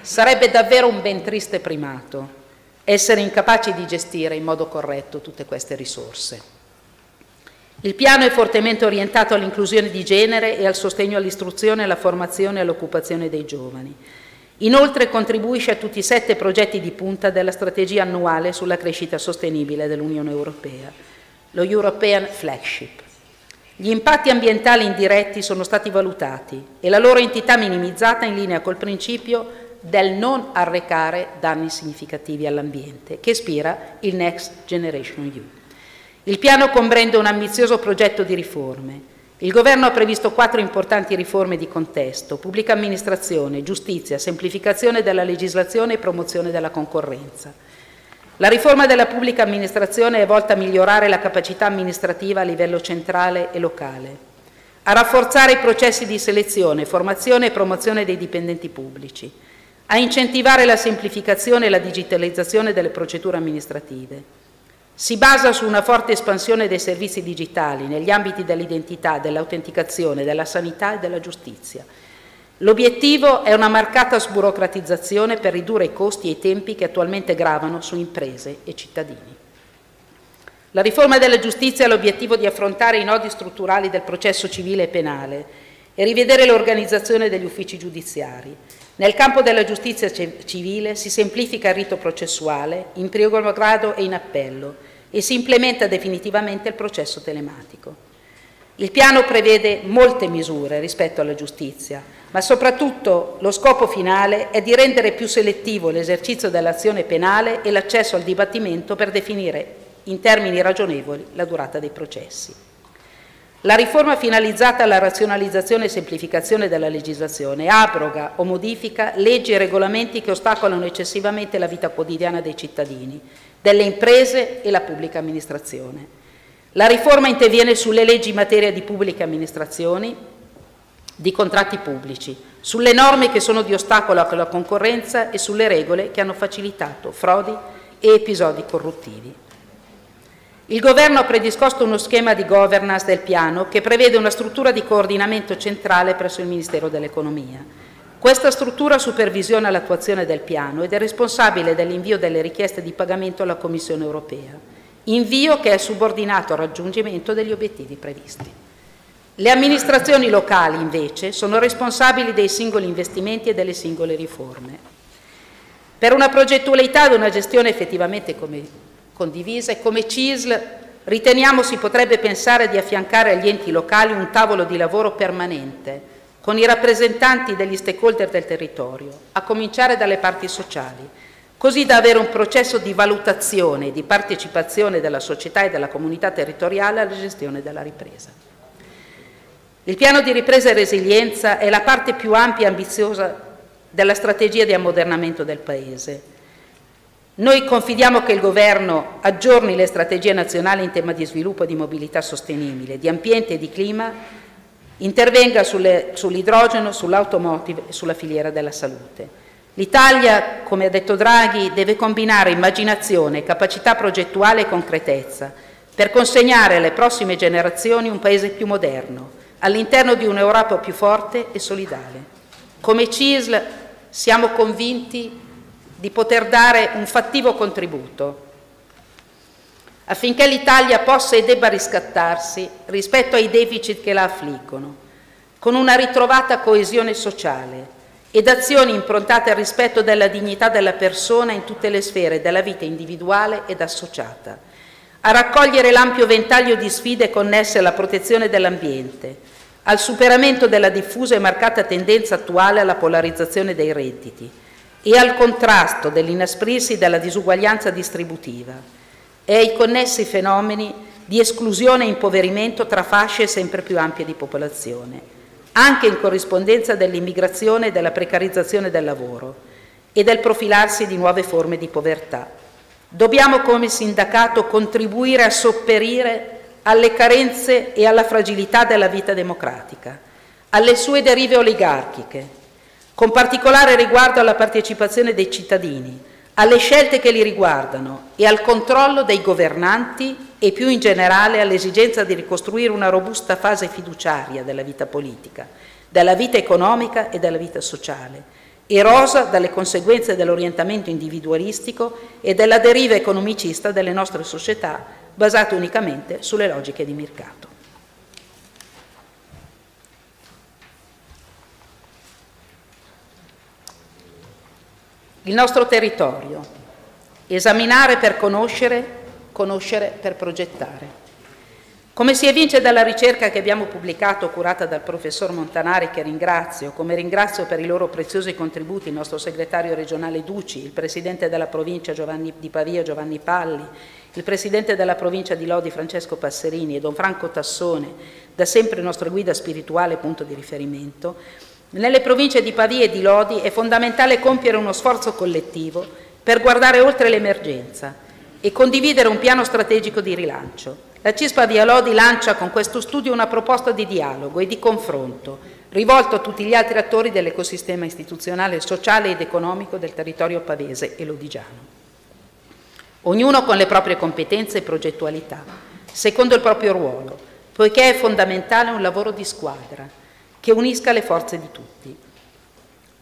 Sarebbe davvero un ben triste primato essere incapaci di gestire in modo corretto tutte queste risorse. Il piano è fortemente orientato all'inclusione di genere e al sostegno all'istruzione, alla formazione e all'occupazione dei giovani. Inoltre contribuisce a tutti i sette progetti di punta della strategia annuale sulla crescita sostenibile dell'Unione Europea, lo European Flagship. Gli impatti ambientali indiretti sono stati valutati e la loro entità minimizzata in linea col principio del non arrecare danni significativi all'ambiente, che ispira il Next Generation EU. Il piano comprende un ambizioso progetto di riforme. Il Governo ha previsto quattro importanti riforme di contesto, pubblica amministrazione, giustizia, semplificazione della legislazione e promozione della concorrenza. La riforma della pubblica amministrazione è volta a migliorare la capacità amministrativa a livello centrale e locale, a rafforzare i processi di selezione, formazione e promozione dei dipendenti pubblici, a incentivare la semplificazione e la digitalizzazione delle procedure amministrative. Si basa su una forte espansione dei servizi digitali negli ambiti dell'identità, dell'autenticazione, della sanità e della giustizia L'obiettivo è una marcata sburocratizzazione per ridurre i costi e i tempi che attualmente gravano su imprese e cittadini. La riforma della giustizia ha l'obiettivo di affrontare i nodi strutturali del processo civile e penale e rivedere l'organizzazione degli uffici giudiziari. Nel campo della giustizia civile si semplifica il rito processuale in primo grado e in appello e si implementa definitivamente il processo telematico. Il piano prevede molte misure rispetto alla giustizia, ma soprattutto lo scopo finale è di rendere più selettivo l'esercizio dell'azione penale e l'accesso al dibattimento per definire in termini ragionevoli la durata dei processi. La riforma finalizzata alla razionalizzazione e semplificazione della legislazione abroga o modifica leggi e regolamenti che ostacolano eccessivamente la vita quotidiana dei cittadini, delle imprese e la pubblica amministrazione. La riforma interviene sulle leggi in materia di pubbliche amministrazioni, di contratti pubblici, sulle norme che sono di ostacolo alla concorrenza e sulle regole che hanno facilitato frodi e episodi corruttivi. Il Governo ha predisposto uno schema di governance del piano che prevede una struttura di coordinamento centrale presso il Ministero dell'Economia. Questa struttura supervisiona l'attuazione del piano ed è responsabile dell'invio delle richieste di pagamento alla Commissione europea, invio che è subordinato al raggiungimento degli obiettivi previsti. Le amministrazioni locali, invece, sono responsabili dei singoli investimenti e delle singole riforme. Per una progettualità ed una gestione effettivamente come condivisa e come CISL riteniamo si potrebbe pensare di affiancare agli enti locali un tavolo di lavoro permanente con i rappresentanti degli stakeholder del territorio, a cominciare dalle parti sociali, così da avere un processo di valutazione e di partecipazione della società e della comunità territoriale alla gestione della ripresa. Il piano di ripresa e resilienza è la parte più ampia e ambiziosa della strategia di ammodernamento del Paese. Noi confidiamo che il Governo aggiorni le strategie nazionali in tema di sviluppo e di mobilità sostenibile, di ambiente e di clima, intervenga sull'idrogeno, sull'automotive e sulla filiera della salute. L'Italia, come ha detto Draghi, deve combinare immaginazione, capacità progettuale e concretezza per consegnare alle prossime generazioni un Paese più moderno, all'interno di un'Europa più forte e solidale. Come CISL siamo convinti di poter dare un fattivo contributo affinché l'Italia possa e debba riscattarsi rispetto ai deficit che la affliggono, con una ritrovata coesione sociale ed azioni improntate al rispetto della dignità della persona in tutte le sfere della vita individuale ed associata, a raccogliere l'ampio ventaglio di sfide connesse alla protezione dell'ambiente, al superamento della diffusa e marcata tendenza attuale alla polarizzazione dei redditi e al contrasto dell'inasprirsi della disuguaglianza distributiva e ai connessi fenomeni di esclusione e impoverimento tra fasce sempre più ampie di popolazione, anche in corrispondenza dell'immigrazione e della precarizzazione del lavoro e del profilarsi di nuove forme di povertà. Dobbiamo come sindacato contribuire a sopperire alle carenze e alla fragilità della vita democratica, alle sue derive oligarchiche, con particolare riguardo alla partecipazione dei cittadini, alle scelte che li riguardano e al controllo dei governanti e più in generale all'esigenza di ricostruire una robusta fase fiduciaria della vita politica, della vita economica e della vita sociale, erosa dalle conseguenze dell'orientamento individualistico e della deriva economicista delle nostre società basate unicamente sulle logiche di mercato. Il nostro territorio, esaminare per conoscere, conoscere per progettare. Come si evince dalla ricerca che abbiamo pubblicato, curata dal professor Montanari, che ringrazio, come ringrazio per i loro preziosi contributi il nostro segretario regionale Duci, il presidente della provincia Giovanni, di Pavia Giovanni Palli, il presidente della provincia di Lodi Francesco Passerini e don Franco Tassone, da sempre nostro guida spirituale e punto di riferimento, nelle province di Pavia e di Lodi è fondamentale compiere uno sforzo collettivo per guardare oltre l'emergenza e condividere un piano strategico di rilancio la CISPA Via Lodi lancia con questo studio una proposta di dialogo e di confronto rivolto a tutti gli altri attori dell'ecosistema istituzionale, sociale ed economico del territorio pavese e lodigiano. Ognuno con le proprie competenze e progettualità, secondo il proprio ruolo, poiché è fondamentale un lavoro di squadra che unisca le forze di tutti.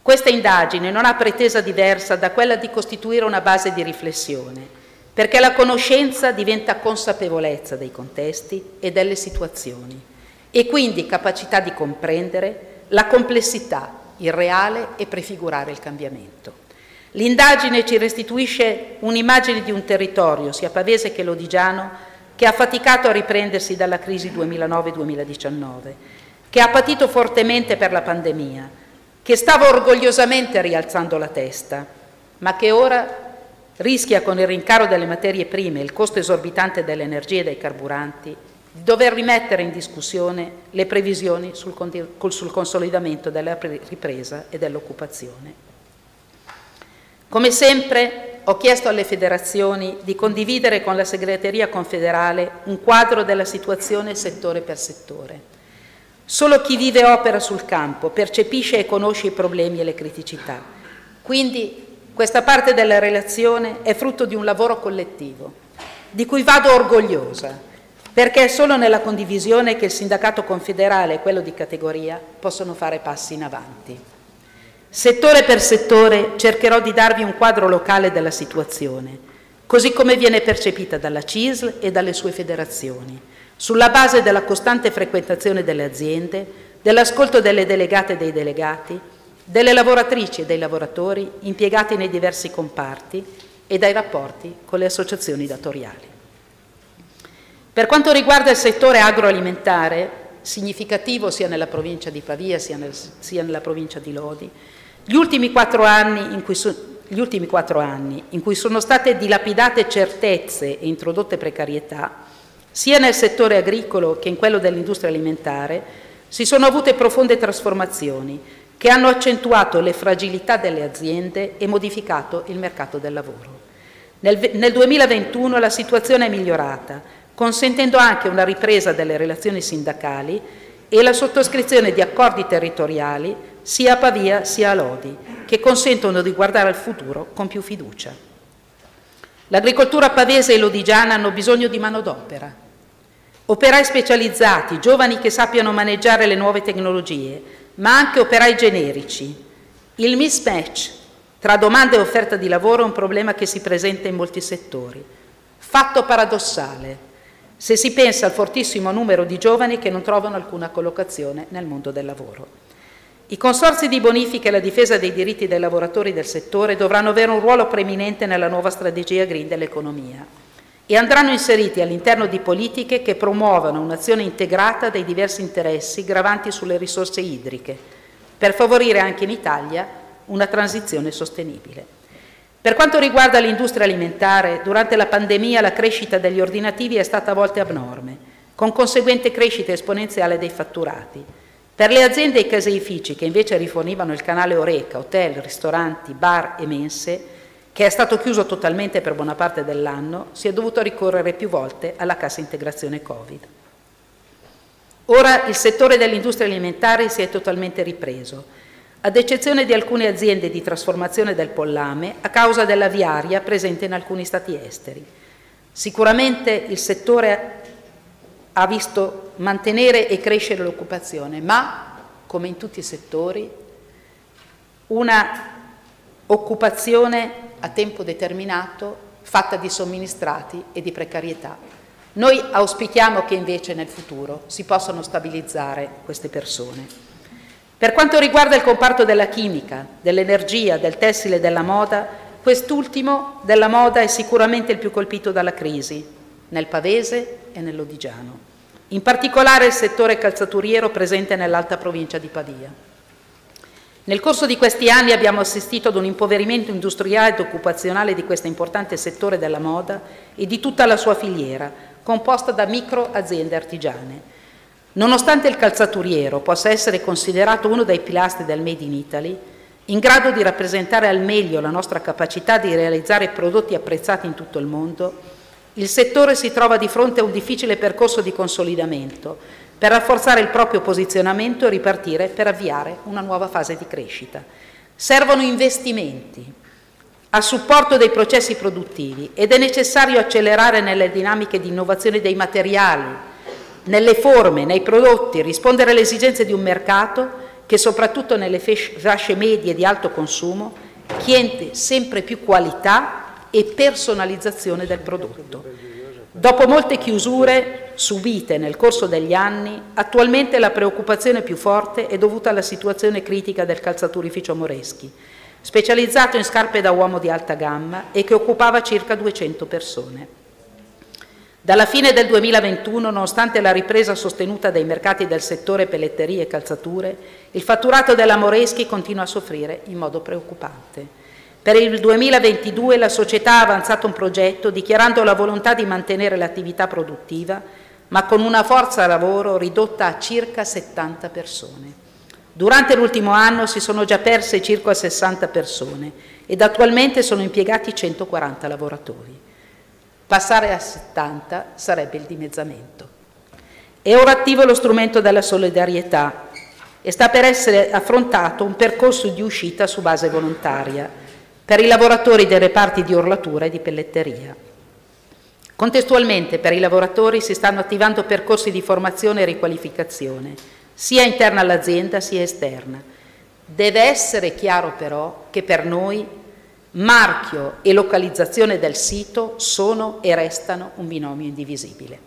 Questa indagine non ha pretesa diversa da quella di costituire una base di riflessione perché la conoscenza diventa consapevolezza dei contesti e delle situazioni e quindi capacità di comprendere la complessità, il reale e prefigurare il cambiamento. L'indagine ci restituisce un'immagine di un territorio, sia pavese che lodigiano, che ha faticato a riprendersi dalla crisi 2009-2019, che ha patito fortemente per la pandemia, che stava orgogliosamente rialzando la testa, ma che ora rischia con il rincaro delle materie prime e il costo esorbitante dell'energia e dei carburanti di dover rimettere in discussione le previsioni sul, sul consolidamento della ripresa e dell'occupazione. Come sempre ho chiesto alle federazioni di condividere con la segreteria confederale un quadro della situazione settore per settore. Solo chi vive e opera sul campo percepisce e conosce i problemi e le criticità. Quindi questa parte della relazione è frutto di un lavoro collettivo, di cui vado orgogliosa, perché è solo nella condivisione che il sindacato confederale e quello di categoria possono fare passi in avanti. Settore per settore cercherò di darvi un quadro locale della situazione, così come viene percepita dalla CISL e dalle sue federazioni, sulla base della costante frequentazione delle aziende, dell'ascolto delle delegate e dei delegati, delle lavoratrici e dei lavoratori impiegati nei diversi comparti e dai rapporti con le associazioni datoriali. Per quanto riguarda il settore agroalimentare, significativo sia nella provincia di Pavia sia, nel, sia nella provincia di Lodi, gli ultimi, so, gli ultimi quattro anni in cui sono state dilapidate certezze e introdotte precarietà, sia nel settore agricolo che in quello dell'industria alimentare, si sono avute profonde trasformazioni che hanno accentuato le fragilità delle aziende e modificato il mercato del lavoro. Nel, nel 2021 la situazione è migliorata, consentendo anche una ripresa delle relazioni sindacali e la sottoscrizione di accordi territoriali sia a Pavia sia a Lodi, che consentono di guardare al futuro con più fiducia. L'agricoltura pavese e lodigiana hanno bisogno di manodopera, operai specializzati, giovani che sappiano maneggiare le nuove tecnologie, ma anche operai generici. Il mismatch tra domanda e offerta di lavoro è un problema che si presenta in molti settori. Fatto paradossale se si pensa al fortissimo numero di giovani che non trovano alcuna collocazione nel mondo del lavoro. I consorzi di bonifica e la difesa dei diritti dei lavoratori del settore dovranno avere un ruolo preeminente nella nuova strategia green dell'economia e andranno inseriti all'interno di politiche che promuovano un'azione integrata dei diversi interessi gravanti sulle risorse idriche, per favorire anche in Italia una transizione sostenibile. Per quanto riguarda l'industria alimentare, durante la pandemia la crescita degli ordinativi è stata a volte abnorme, con conseguente crescita esponenziale dei fatturati. Per le aziende e i caseifici che invece rifornivano il canale Oreca, hotel, ristoranti, bar e mense, che è stato chiuso totalmente per buona parte dell'anno, si è dovuto ricorrere più volte alla cassa integrazione Covid. Ora il settore dell'industria alimentare si è totalmente ripreso, ad eccezione di alcune aziende di trasformazione del pollame a causa della viaria presente in alcuni stati esteri. Sicuramente il settore ha visto mantenere e crescere l'occupazione, ma, come in tutti i settori, una occupazione a tempo determinato fatta di somministrati e di precarietà. Noi auspichiamo che invece nel futuro si possano stabilizzare queste persone. Per quanto riguarda il comparto della chimica, dell'energia, del tessile e della moda, quest'ultimo della moda è sicuramente il più colpito dalla crisi, nel Pavese e nell'Odigiano. In particolare il settore calzaturiero presente nell'alta provincia di Pavia. Nel corso di questi anni abbiamo assistito ad un impoverimento industriale ed occupazionale di questo importante settore della moda e di tutta la sua filiera, composta da micro aziende artigiane. Nonostante il calzaturiero possa essere considerato uno dei pilastri del Made in Italy, in grado di rappresentare al meglio la nostra capacità di realizzare prodotti apprezzati in tutto il mondo, il settore si trova di fronte a un difficile percorso di consolidamento, per rafforzare il proprio posizionamento e ripartire per avviare una nuova fase di crescita. Servono investimenti a supporto dei processi produttivi ed è necessario accelerare nelle dinamiche di innovazione dei materiali, nelle forme, nei prodotti, rispondere alle esigenze di un mercato che soprattutto nelle fasce medie di alto consumo chiede sempre più qualità e personalizzazione del prodotto. Dopo molte chiusure subite nel corso degli anni, attualmente la preoccupazione più forte è dovuta alla situazione critica del calzaturificio Moreschi, specializzato in scarpe da uomo di alta gamma e che occupava circa 200 persone. Dalla fine del 2021, nonostante la ripresa sostenuta dai mercati del settore pelletterie e calzature, il fatturato della Moreschi continua a soffrire in modo preoccupante. Per il 2022 la società ha avanzato un progetto dichiarando la volontà di mantenere l'attività produttiva, ma con una forza lavoro ridotta a circa 70 persone. Durante l'ultimo anno si sono già perse circa 60 persone ed attualmente sono impiegati 140 lavoratori. Passare a 70 sarebbe il dimezzamento. È ora attivo lo strumento della solidarietà e sta per essere affrontato un percorso di uscita su base volontaria per i lavoratori dei reparti di orlatura e di pelletteria. Contestualmente per i lavoratori si stanno attivando percorsi di formazione e riqualificazione, sia interna all'azienda sia esterna. Deve essere chiaro però che per noi marchio e localizzazione del sito sono e restano un binomio indivisibile.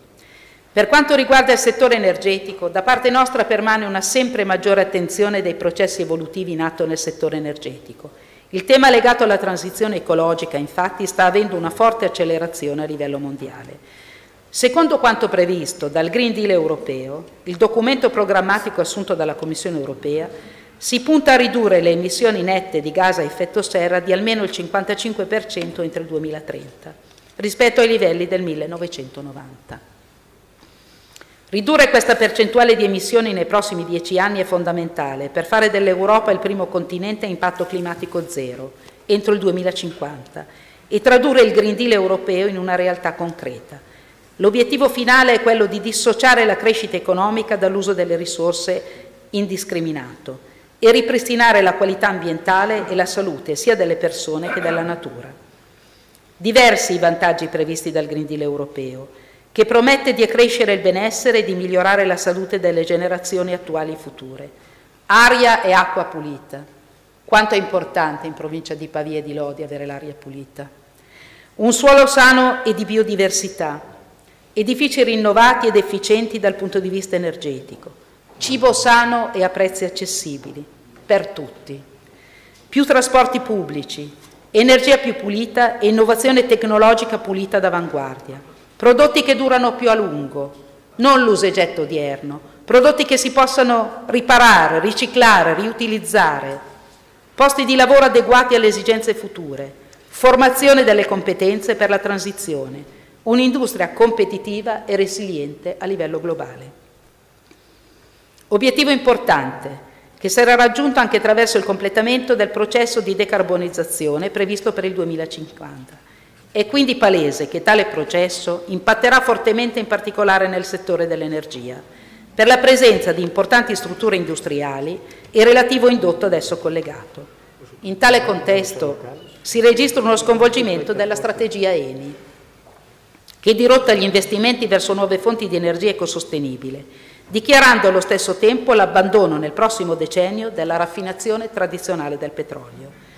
Per quanto riguarda il settore energetico, da parte nostra permane una sempre maggiore attenzione dei processi evolutivi in atto nel settore energetico il tema legato alla transizione ecologica, infatti, sta avendo una forte accelerazione a livello mondiale. Secondo quanto previsto dal Green Deal europeo, il documento programmatico assunto dalla Commissione europea, si punta a ridurre le emissioni nette di gas a effetto serra di almeno il 55% entro il 2030, rispetto ai livelli del 1990. Ridurre questa percentuale di emissioni nei prossimi dieci anni è fondamentale per fare dell'Europa il primo continente a impatto climatico zero entro il 2050 e tradurre il Green Deal europeo in una realtà concreta. L'obiettivo finale è quello di dissociare la crescita economica dall'uso delle risorse indiscriminato e ripristinare la qualità ambientale e la salute sia delle persone che della natura. Diversi i vantaggi previsti dal Green Deal europeo che promette di accrescere il benessere e di migliorare la salute delle generazioni attuali e future. Aria e acqua pulita. Quanto è importante in provincia di Pavia e di Lodi avere l'aria pulita. Un suolo sano e di biodiversità. Edifici rinnovati ed efficienti dal punto di vista energetico. Cibo sano e a prezzi accessibili per tutti. Più trasporti pubblici, energia più pulita e innovazione tecnologica pulita d'avanguardia prodotti che durano più a lungo, non l'uso e getto odierno, prodotti che si possano riparare, riciclare, riutilizzare, posti di lavoro adeguati alle esigenze future, formazione delle competenze per la transizione, un'industria competitiva e resiliente a livello globale. Obiettivo importante che sarà raggiunto anche attraverso il completamento del processo di decarbonizzazione previsto per il 2050 è quindi palese che tale processo impatterà fortemente in particolare nel settore dell'energia, per la presenza di importanti strutture industriali e relativo indotto ad esso collegato. In tale contesto si registra uno sconvolgimento della strategia Eni, che dirotta gli investimenti verso nuove fonti di energia ecosostenibile, dichiarando allo stesso tempo l'abbandono nel prossimo decennio della raffinazione tradizionale del petrolio.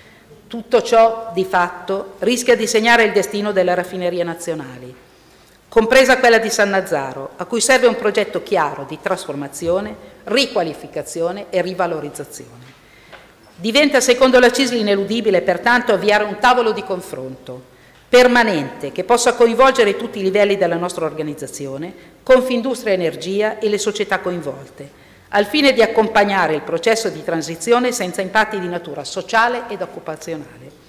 Tutto ciò, di fatto, rischia di segnare il destino delle raffinerie nazionali. compresa quella di Sannazzaro, a cui serve un progetto chiaro di trasformazione, riqualificazione e rivalorizzazione. Diventa, secondo la CISL, ineludibile pertanto avviare un tavolo di confronto permanente che possa coinvolgere tutti i livelli della nostra organizzazione, Confindustria Energia e le società coinvolte, al fine di accompagnare il processo di transizione senza impatti di natura sociale ed occupazionale.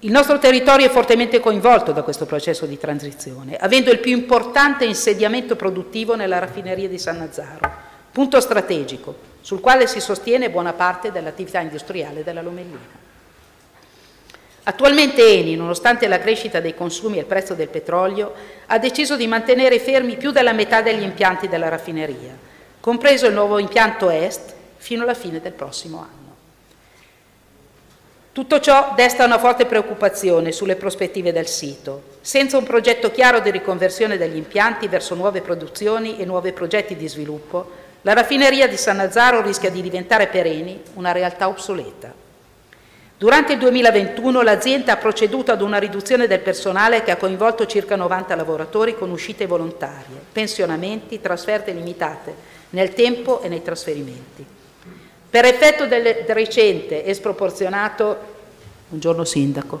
Il nostro territorio è fortemente coinvolto da questo processo di transizione, avendo il più importante insediamento produttivo nella raffineria di San Nazzaro, punto strategico sul quale si sostiene buona parte dell'attività industriale della Lomellina. Attualmente Eni, nonostante la crescita dei consumi e il prezzo del petrolio, ha deciso di mantenere fermi più della metà degli impianti della raffineria, compreso il nuovo impianto Est, fino alla fine del prossimo anno. Tutto ciò desta una forte preoccupazione sulle prospettive del sito. Senza un progetto chiaro di riconversione degli impianti verso nuove produzioni e nuovi progetti di sviluppo, la raffineria di San Nazzaro rischia di diventare per Eni una realtà obsoleta. Durante il 2021 l'azienda ha proceduto ad una riduzione del personale che ha coinvolto circa 90 lavoratori con uscite volontarie, pensionamenti, trasferte limitate nel tempo e nei trasferimenti. Per effetto del recente e sproporzionato, buongiorno sindaco,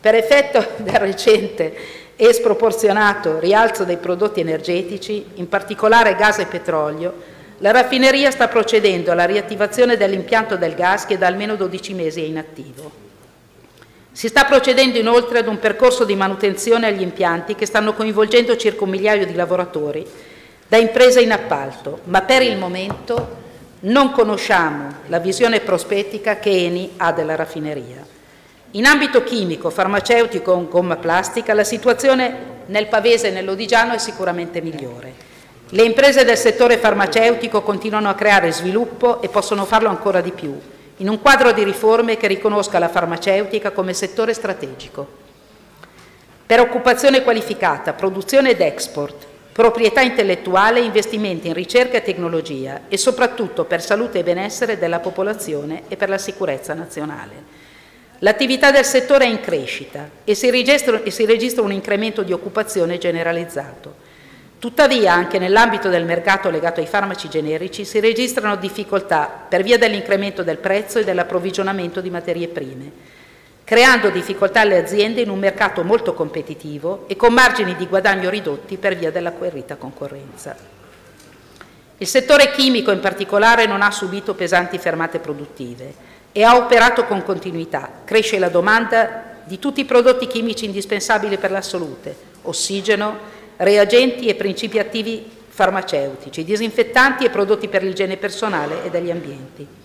per effetto del recente e sproporzionato rialzo dei prodotti energetici, in particolare gas e petrolio, la raffineria sta procedendo alla riattivazione dell'impianto del gas che da almeno 12 mesi è inattivo. Si sta procedendo inoltre ad un percorso di manutenzione agli impianti che stanno coinvolgendo circa un migliaio di lavoratori da imprese in appalto, ma per il momento non conosciamo la visione prospettica che Eni ha della raffineria. In ambito chimico, farmaceutico o gomma plastica, la situazione nel Pavese e nell'Odigiano è sicuramente migliore. Le imprese del settore farmaceutico continuano a creare sviluppo e possono farlo ancora di più, in un quadro di riforme che riconosca la farmaceutica come settore strategico. Per occupazione qualificata, produzione ed export, proprietà intellettuale, investimenti in ricerca e tecnologia e soprattutto per salute e benessere della popolazione e per la sicurezza nazionale. L'attività del settore è in crescita e si, registra, e si registra un incremento di occupazione generalizzato. Tuttavia, anche nell'ambito del mercato legato ai farmaci generici si registrano difficoltà per via dell'incremento del prezzo e dell'approvvigionamento di materie prime creando difficoltà alle aziende in un mercato molto competitivo e con margini di guadagno ridotti per via della querita concorrenza. Il settore chimico in particolare non ha subito pesanti fermate produttive e ha operato con continuità. Cresce la domanda di tutti i prodotti chimici indispensabili per la salute, ossigeno, reagenti e principi attivi farmaceutici, disinfettanti e prodotti per l'igiene personale e degli ambienti.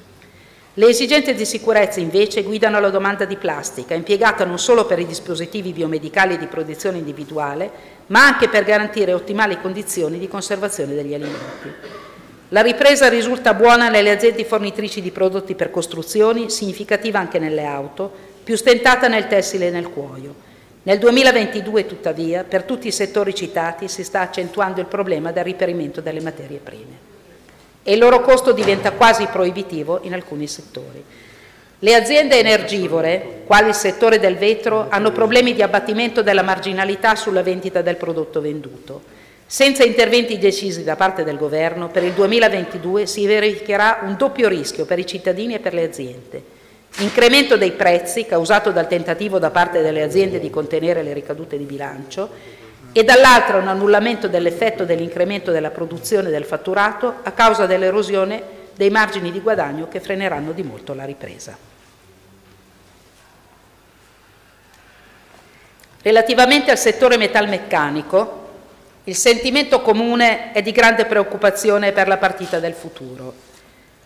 Le esigenze di sicurezza invece guidano la domanda di plastica, impiegata non solo per i dispositivi biomedicali di produzione individuale, ma anche per garantire ottimali condizioni di conservazione degli alimenti. La ripresa risulta buona nelle aziende fornitrici di prodotti per costruzioni, significativa anche nelle auto, più stentata nel tessile e nel cuoio. Nel 2022, tuttavia, per tutti i settori citati si sta accentuando il problema del riperimento delle materie prime e il loro costo diventa quasi proibitivo in alcuni settori. Le aziende energivore, quali il settore del vetro, hanno problemi di abbattimento della marginalità sulla vendita del prodotto venduto. Senza interventi decisi da parte del Governo, per il 2022 si verificherà un doppio rischio per i cittadini e per le aziende. Incremento dei prezzi causato dal tentativo da parte delle aziende di contenere le ricadute di bilancio e dall'altra un annullamento dell'effetto dell'incremento della produzione del fatturato a causa dell'erosione dei margini di guadagno che freneranno di molto la ripresa. Relativamente al settore metalmeccanico, il sentimento comune è di grande preoccupazione per la partita del futuro.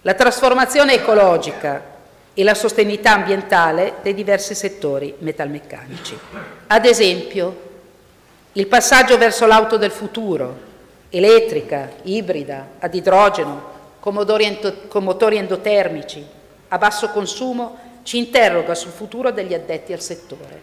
La trasformazione ecologica e la sostenibilità ambientale dei diversi settori metalmeccanici. Ad esempio, il passaggio verso l'auto del futuro, elettrica, ibrida, ad idrogeno, con motori endotermici, a basso consumo, ci interroga sul futuro degli addetti al settore.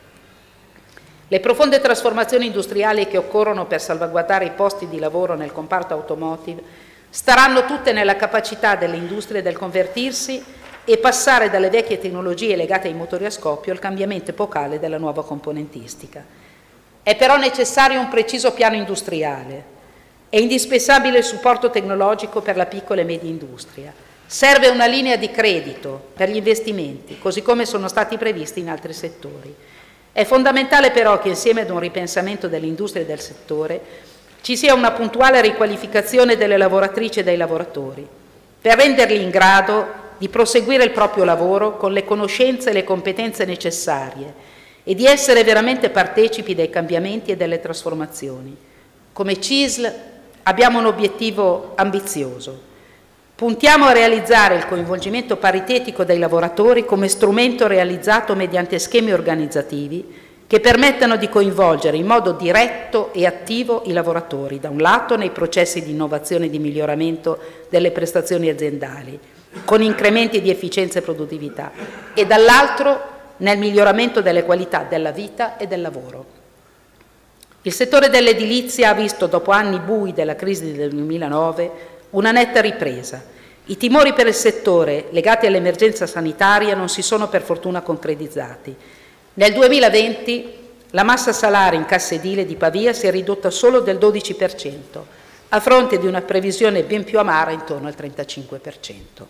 Le profonde trasformazioni industriali che occorrono per salvaguardare i posti di lavoro nel comparto automotive staranno tutte nella capacità delle industrie del convertirsi e passare dalle vecchie tecnologie legate ai motori a scoppio al cambiamento epocale della nuova componentistica. È però necessario un preciso piano industriale. È indispensabile il supporto tecnologico per la piccola e media industria. Serve una linea di credito per gli investimenti, così come sono stati previsti in altri settori. È fondamentale però che insieme ad un ripensamento dell'industria e del settore ci sia una puntuale riqualificazione delle lavoratrici e dei lavoratori, per renderli in grado di proseguire il proprio lavoro con le conoscenze e le competenze necessarie e di essere veramente partecipi dei cambiamenti e delle trasformazioni. Come CISL abbiamo un obiettivo ambizioso. Puntiamo a realizzare il coinvolgimento paritetico dei lavoratori come strumento realizzato mediante schemi organizzativi che permettano di coinvolgere in modo diretto e attivo i lavoratori, da un lato nei processi di innovazione e di miglioramento delle prestazioni aziendali, con incrementi di efficienza e produttività, e dall'altro nel miglioramento delle qualità della vita e del lavoro. Il settore dell'edilizia ha visto, dopo anni bui della crisi del 2009, una netta ripresa. I timori per il settore legati all'emergenza sanitaria non si sono per fortuna concretizzati. Nel 2020 la massa salari in cassa edile di Pavia si è ridotta solo del 12%, a fronte di una previsione ben più amara intorno al 35%.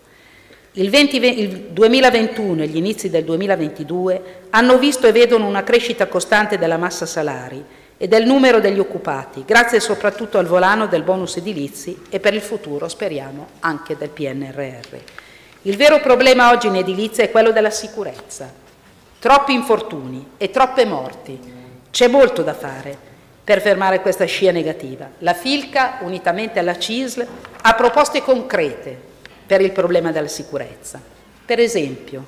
Il, 20, il 2021 e gli inizi del 2022 hanno visto e vedono una crescita costante della massa salari e del numero degli occupati, grazie soprattutto al volano del bonus edilizi e per il futuro, speriamo, anche del PNRR. Il vero problema oggi in edilizia è quello della sicurezza. Troppi infortuni e troppe morti. C'è molto da fare per fermare questa scia negativa. La FILCA, unitamente alla CISL, ha proposte concrete per il problema della sicurezza. Per esempio,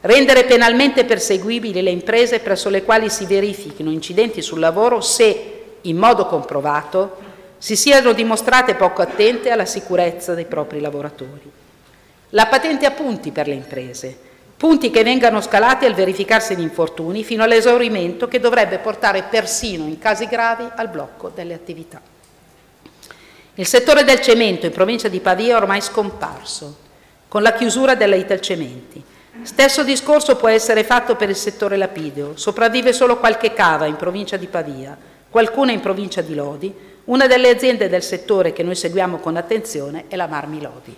rendere penalmente perseguibili le imprese presso le quali si verifichino incidenti sul lavoro se, in modo comprovato, si siano dimostrate poco attente alla sicurezza dei propri lavoratori. La patente a punti per le imprese, punti che vengano scalati al verificarsi di infortuni fino all'esaurimento che dovrebbe portare persino in casi gravi al blocco delle attività. Il settore del cemento in provincia di Pavia è ormai scomparso, con la chiusura della Italcementi. Stesso discorso può essere fatto per il settore lapideo. Sopravvive solo qualche cava in provincia di Pavia, qualcuna in provincia di Lodi. Una delle aziende del settore che noi seguiamo con attenzione è la Marmi Lodi.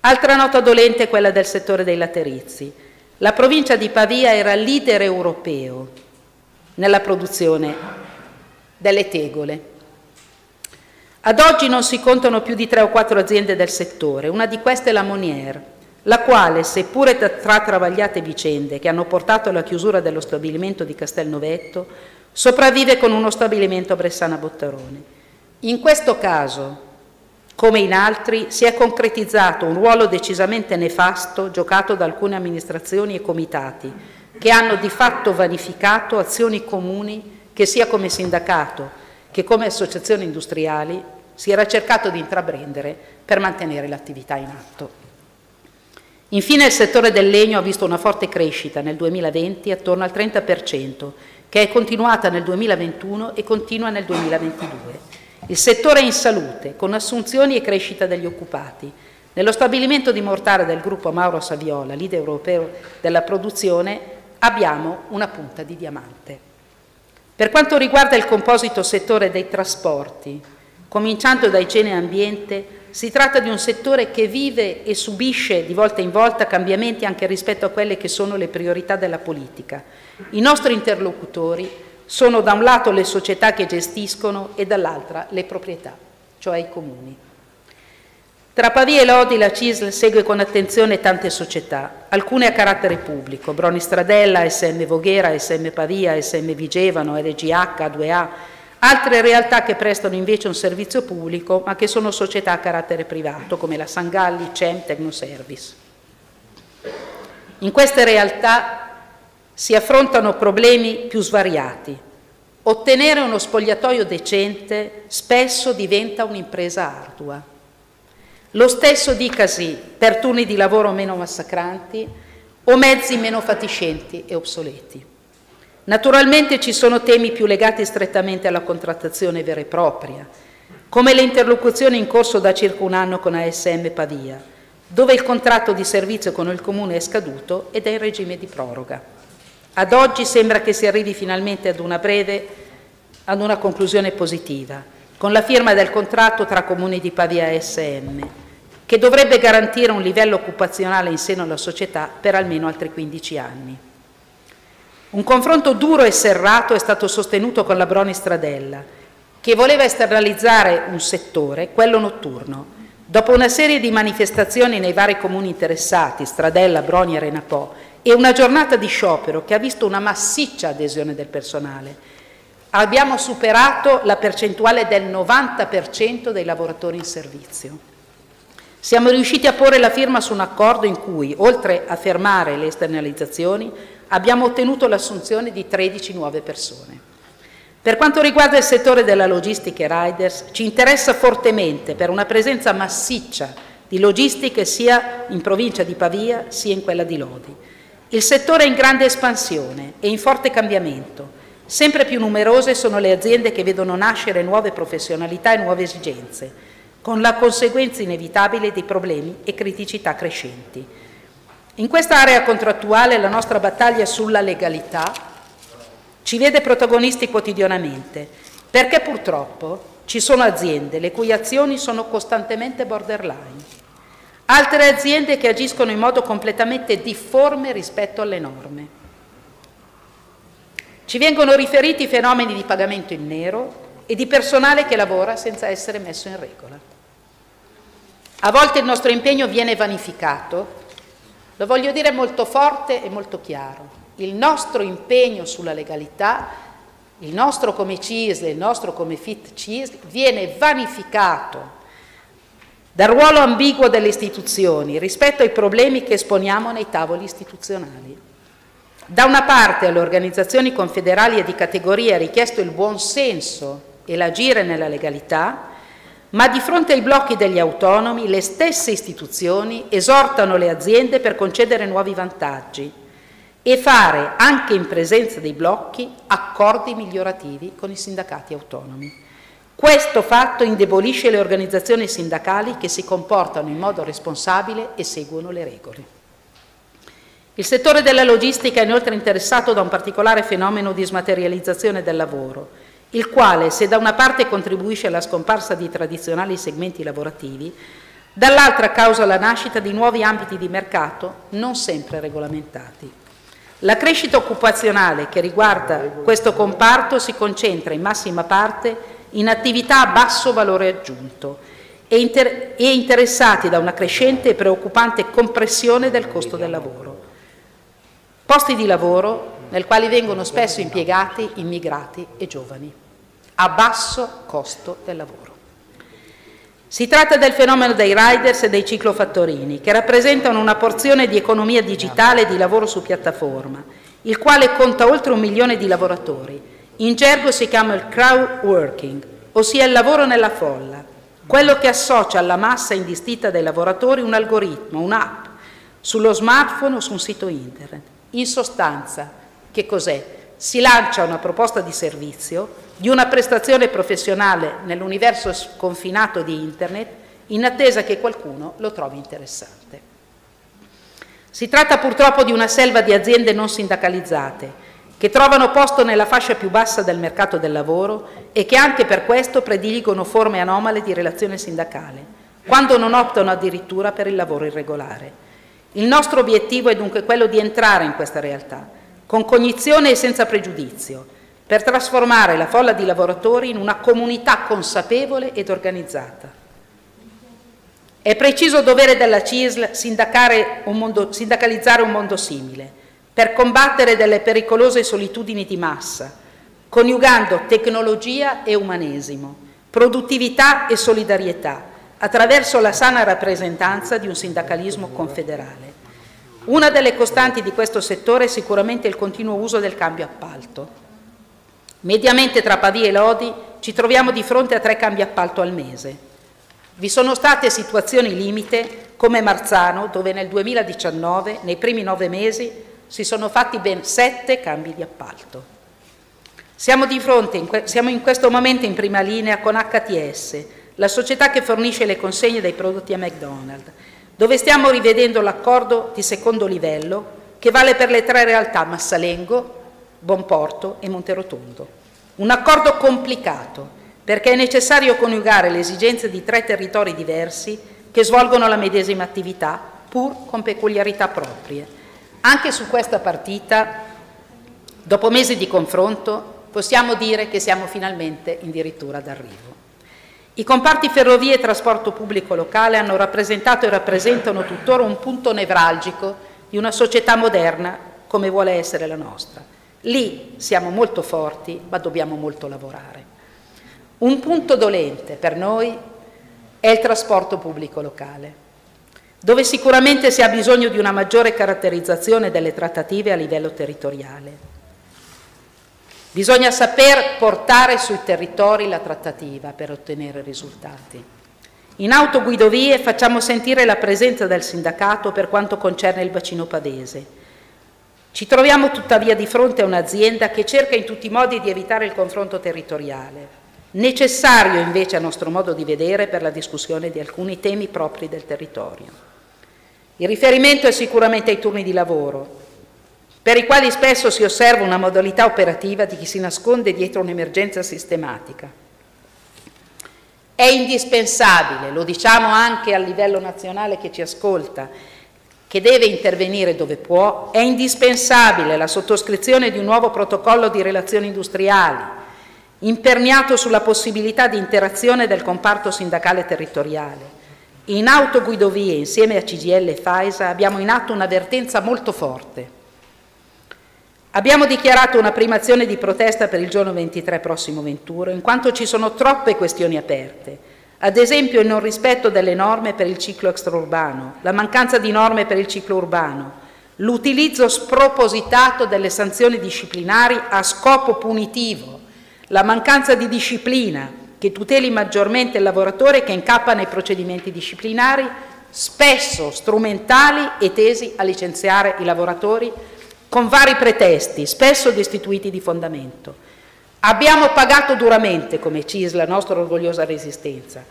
Altra nota dolente è quella del settore dei laterizi. La provincia di Pavia era leader europeo nella produzione delle tegole ad oggi non si contano più di tre o quattro aziende del settore, una di queste è la Monier, la quale, seppure tra travagliate vicende che hanno portato alla chiusura dello stabilimento di Castelnovetto, sopravvive con uno stabilimento a Bressana Bottarone. In questo caso, come in altri, si è concretizzato un ruolo decisamente nefasto giocato da alcune amministrazioni e comitati che hanno di fatto vanificato azioni comuni che sia come sindacato che come associazioni industriali si era cercato di intraprendere per mantenere l'attività in atto. Infine il settore del legno ha visto una forte crescita nel 2020 attorno al 30%, che è continuata nel 2021 e continua nel 2022. Il settore è in salute, con assunzioni e crescita degli occupati. Nello stabilimento di mortare del gruppo Mauro Saviola, leader europeo della produzione, abbiamo una punta di diamante. Per quanto riguarda il composito settore dei trasporti, Cominciando da igiene e ambiente, si tratta di un settore che vive e subisce di volta in volta cambiamenti anche rispetto a quelle che sono le priorità della politica. I nostri interlocutori sono da un lato le società che gestiscono e dall'altra le proprietà, cioè i comuni. Tra Pavia e Lodi la CISL segue con attenzione tante società, alcune a carattere pubblico, Broni Stradella, SM Voghera, SM Pavia, SM Vigevano, RGH, A2A, Altre realtà che prestano invece un servizio pubblico ma che sono società a carattere privato come la Sangalli, CEM, Tecnoservice. In queste realtà si affrontano problemi più svariati. Ottenere uno spogliatoio decente spesso diventa un'impresa ardua. Lo stesso dicasi per turni di lavoro meno massacranti o mezzi meno fatiscenti e obsoleti. Naturalmente ci sono temi più legati strettamente alla contrattazione vera e propria, come le interlocuzioni in corso da circa un anno con ASM Pavia, dove il contratto di servizio con il Comune è scaduto ed è in regime di proroga. Ad oggi sembra che si arrivi finalmente ad una breve ad una conclusione positiva, con la firma del contratto tra Comuni di Pavia e SM, che dovrebbe garantire un livello occupazionale in seno alla società per almeno altri 15 anni. Un confronto duro e serrato è stato sostenuto con la Broni Stradella, che voleva esternalizzare un settore, quello notturno. Dopo una serie di manifestazioni nei vari comuni interessati, Stradella, Broni e Renapò, e una giornata di sciopero che ha visto una massiccia adesione del personale, abbiamo superato la percentuale del 90% dei lavoratori in servizio. Siamo riusciti a porre la firma su un accordo in cui, oltre a fermare le esternalizzazioni, abbiamo ottenuto l'assunzione di 13 nuove persone. Per quanto riguarda il settore della logistica e riders, ci interessa fortemente per una presenza massiccia di logistiche sia in provincia di Pavia sia in quella di Lodi. Il settore è in grande espansione e in forte cambiamento. Sempre più numerose sono le aziende che vedono nascere nuove professionalità e nuove esigenze, con la conseguenza inevitabile di problemi e criticità crescenti. In questa area contrattuale la nostra battaglia sulla legalità ci vede protagonisti quotidianamente, perché purtroppo ci sono aziende le cui azioni sono costantemente borderline, altre aziende che agiscono in modo completamente difforme rispetto alle norme. Ci vengono riferiti fenomeni di pagamento in nero e di personale che lavora senza essere messo in regola. A volte il nostro impegno viene vanificato lo voglio dire molto forte e molto chiaro. Il nostro impegno sulla legalità, il nostro come CISL, il nostro come FIT CISL, viene vanificato dal ruolo ambiguo delle istituzioni rispetto ai problemi che esponiamo nei tavoli istituzionali. Da una parte alle organizzazioni confederali e di categoria è richiesto il buon senso e l'agire nella legalità, ma di fronte ai blocchi degli autonomi le stesse istituzioni esortano le aziende per concedere nuovi vantaggi e fare, anche in presenza dei blocchi, accordi migliorativi con i sindacati autonomi. Questo fatto indebolisce le organizzazioni sindacali che si comportano in modo responsabile e seguono le regole. Il settore della logistica è inoltre interessato da un particolare fenomeno di smaterializzazione del lavoro, il quale, se da una parte contribuisce alla scomparsa di tradizionali segmenti lavorativi, dall'altra causa la nascita di nuovi ambiti di mercato non sempre regolamentati. La crescita occupazionale che riguarda questo comparto si concentra in massima parte in attività a basso valore aggiunto e, inter interessati da una crescente e preoccupante compressione del costo del lavoro. Posti di lavoro nel quali vengono spesso impiegati immigrati e giovani a basso costo del lavoro. Si tratta del fenomeno dei riders e dei ciclofattorini, che rappresentano una porzione di economia digitale e di lavoro su piattaforma, il quale conta oltre un milione di lavoratori. In gergo si chiama il crowd working, ossia il lavoro nella folla, quello che associa alla massa indistita dei lavoratori un algoritmo, un'app, sullo smartphone o su un sito internet. In sostanza, che cos'è? Si lancia una proposta di servizio di una prestazione professionale nell'universo sconfinato di Internet in attesa che qualcuno lo trovi interessante. Si tratta purtroppo di una selva di aziende non sindacalizzate che trovano posto nella fascia più bassa del mercato del lavoro e che anche per questo prediligono forme anomale di relazione sindacale, quando non optano addirittura per il lavoro irregolare. Il nostro obiettivo è dunque quello di entrare in questa realtà, con cognizione e senza pregiudizio, per trasformare la folla di lavoratori in una comunità consapevole ed organizzata. È preciso dovere della CISL un mondo, sindacalizzare un mondo simile, per combattere delle pericolose solitudini di massa, coniugando tecnologia e umanesimo, produttività e solidarietà, attraverso la sana rappresentanza di un sindacalismo confederale. Una delle costanti di questo settore è sicuramente il continuo uso del cambio appalto. Mediamente tra Pavia e Lodi ci troviamo di fronte a tre cambi appalto al mese. Vi sono state situazioni limite come Marzano, dove nel 2019, nei primi nove mesi, si sono fatti ben sette cambi di appalto. Siamo, di fronte, siamo in questo momento in prima linea con HTS, la società che fornisce le consegne dei prodotti a McDonald's, dove stiamo rivedendo l'accordo di secondo livello che vale per le tre realtà Massalengo, Bonporto e Monterotondo. Un accordo complicato, perché è necessario coniugare le esigenze di tre territori diversi che svolgono la medesima attività, pur con peculiarità proprie. Anche su questa partita, dopo mesi di confronto, possiamo dire che siamo finalmente addirittura d'arrivo. I comparti ferrovie e trasporto pubblico locale hanno rappresentato e rappresentano tuttora un punto nevralgico di una società moderna come vuole essere la nostra. Lì siamo molto forti, ma dobbiamo molto lavorare. Un punto dolente per noi è il trasporto pubblico locale, dove sicuramente si ha bisogno di una maggiore caratterizzazione delle trattative a livello territoriale. Bisogna saper portare sui territori la trattativa per ottenere risultati. In autoguidovie facciamo sentire la presenza del sindacato per quanto concerne il bacino padese ci troviamo tuttavia di fronte a un'azienda che cerca in tutti i modi di evitare il confronto territoriale, necessario invece a nostro modo di vedere per la discussione di alcuni temi propri del territorio. Il riferimento è sicuramente ai turni di lavoro, per i quali spesso si osserva una modalità operativa di chi si nasconde dietro un'emergenza sistematica. È indispensabile, lo diciamo anche a livello nazionale che ci ascolta, che deve intervenire dove può, è indispensabile la sottoscrizione di un nuovo protocollo di relazioni industriali, imperniato sulla possibilità di interazione del comparto sindacale territoriale. In autoguidovie, insieme a CGL e FAISA, abbiamo in atto un'avvertenza molto forte. Abbiamo dichiarato una prima azione di protesta per il giorno 23 prossimo 21, in quanto ci sono troppe questioni aperte ad esempio il non rispetto delle norme per il ciclo extraurbano, la mancanza di norme per il ciclo urbano, l'utilizzo spropositato delle sanzioni disciplinari a scopo punitivo, la mancanza di disciplina che tuteli maggiormente il lavoratore che incappa nei procedimenti disciplinari, spesso strumentali e tesi a licenziare i lavoratori con vari pretesti, spesso destituiti di fondamento. Abbiamo pagato duramente come CIS la nostra orgogliosa resistenza,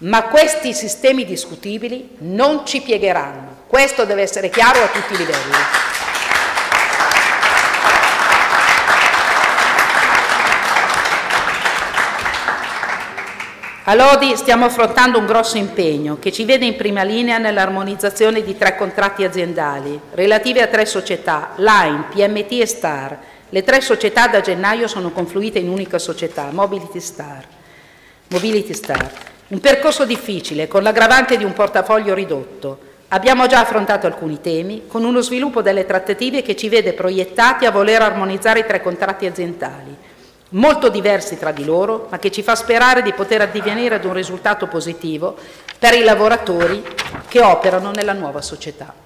ma questi sistemi discutibili non ci piegheranno. Questo deve essere chiaro a tutti i livelli. A Lodi stiamo affrontando un grosso impegno che ci vede in prima linea nell'armonizzazione di tre contratti aziendali relativi a tre società, Line, PMT e Star, le tre società da gennaio sono confluite in un'unica società, Mobility Star. Mobility Star. Un percorso difficile, con l'aggravante di un portafoglio ridotto. Abbiamo già affrontato alcuni temi, con uno sviluppo delle trattative che ci vede proiettati a voler armonizzare i tre contratti aziendali, molto diversi tra di loro, ma che ci fa sperare di poter addivenire ad un risultato positivo per i lavoratori che operano nella nuova società.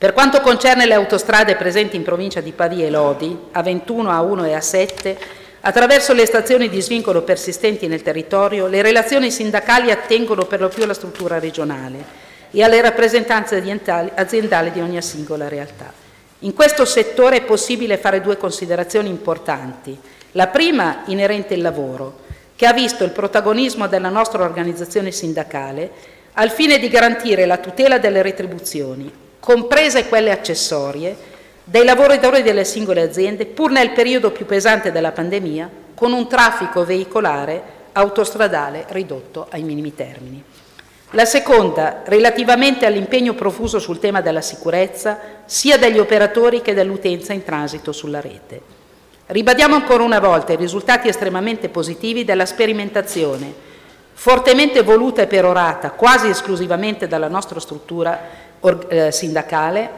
Per quanto concerne le autostrade presenti in provincia di Pavia e Lodi, A21, A1 e A7, attraverso le stazioni di svincolo persistenti nel territorio, le relazioni sindacali attengono per lo più alla struttura regionale e alle rappresentanze aziendali di ogni singola realtà. In questo settore è possibile fare due considerazioni importanti. La prima inerente al lavoro, che ha visto il protagonismo della nostra organizzazione sindacale al fine di garantire la tutela delle retribuzioni comprese quelle accessorie, dei lavoratori delle singole aziende, pur nel periodo più pesante della pandemia, con un traffico veicolare autostradale ridotto ai minimi termini. La seconda, relativamente all'impegno profuso sul tema della sicurezza, sia degli operatori che dell'utenza in transito sulla rete. Ribadiamo ancora una volta i risultati estremamente positivi della sperimentazione, fortemente voluta e perorata quasi esclusivamente dalla nostra struttura sindacale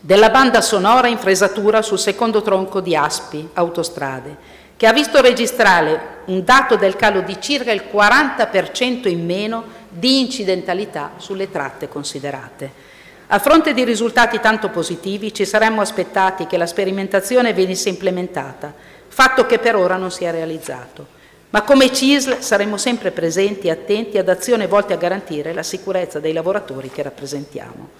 della banda sonora in fresatura sul secondo tronco di Aspi Autostrade, che ha visto registrare un dato del calo di circa il 40% in meno di incidentalità sulle tratte considerate. A fronte di risultati tanto positivi ci saremmo aspettati che la sperimentazione venisse implementata, fatto che per ora non si è realizzato ma come CISL saremo sempre presenti e attenti ad azioni volte a garantire la sicurezza dei lavoratori che rappresentiamo.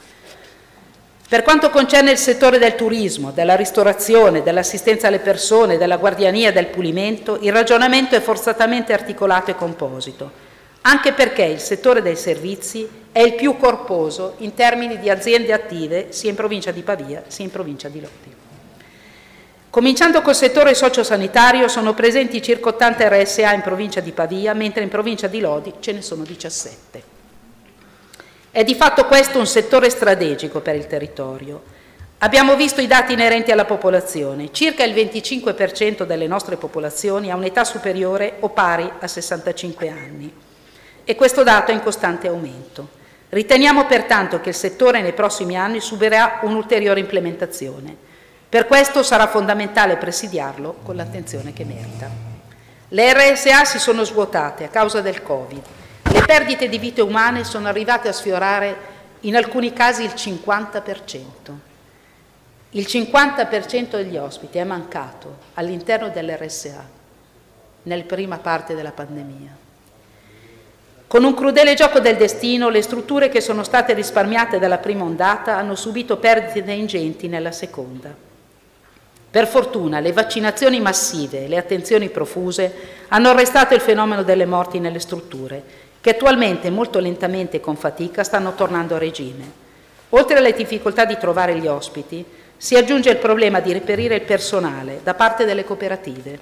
Per quanto concerne il settore del turismo, della ristorazione, dell'assistenza alle persone, della guardiania e del pulimento, il ragionamento è forzatamente articolato e composito, anche perché il settore dei servizi è il più corposo in termini di aziende attive sia in provincia di Pavia sia in provincia di Lodi. Cominciando col settore sociosanitario sono presenti circa 80 RSA in provincia di Pavia, mentre in provincia di Lodi ce ne sono 17. È di fatto questo un settore strategico per il territorio. Abbiamo visto i dati inerenti alla popolazione. Circa il 25% delle nostre popolazioni ha un'età superiore o pari a 65 anni e questo dato è in costante aumento. Riteniamo pertanto che il settore nei prossimi anni subirà un'ulteriore implementazione. Per questo sarà fondamentale presidiarlo con l'attenzione che merita. Le RSA si sono svuotate a causa del Covid. Le perdite di vite umane sono arrivate a sfiorare in alcuni casi il 50%. Il 50% degli ospiti è mancato all'interno dell'RSA nella prima parte della pandemia. Con un crudele gioco del destino, le strutture che sono state risparmiate dalla prima ondata hanno subito perdite ingenti nella seconda. Per fortuna le vaccinazioni massive e le attenzioni profuse hanno arrestato il fenomeno delle morti nelle strutture, che attualmente molto lentamente e con fatica stanno tornando a regime. Oltre alle difficoltà di trovare gli ospiti, si aggiunge il problema di reperire il personale da parte delle cooperative,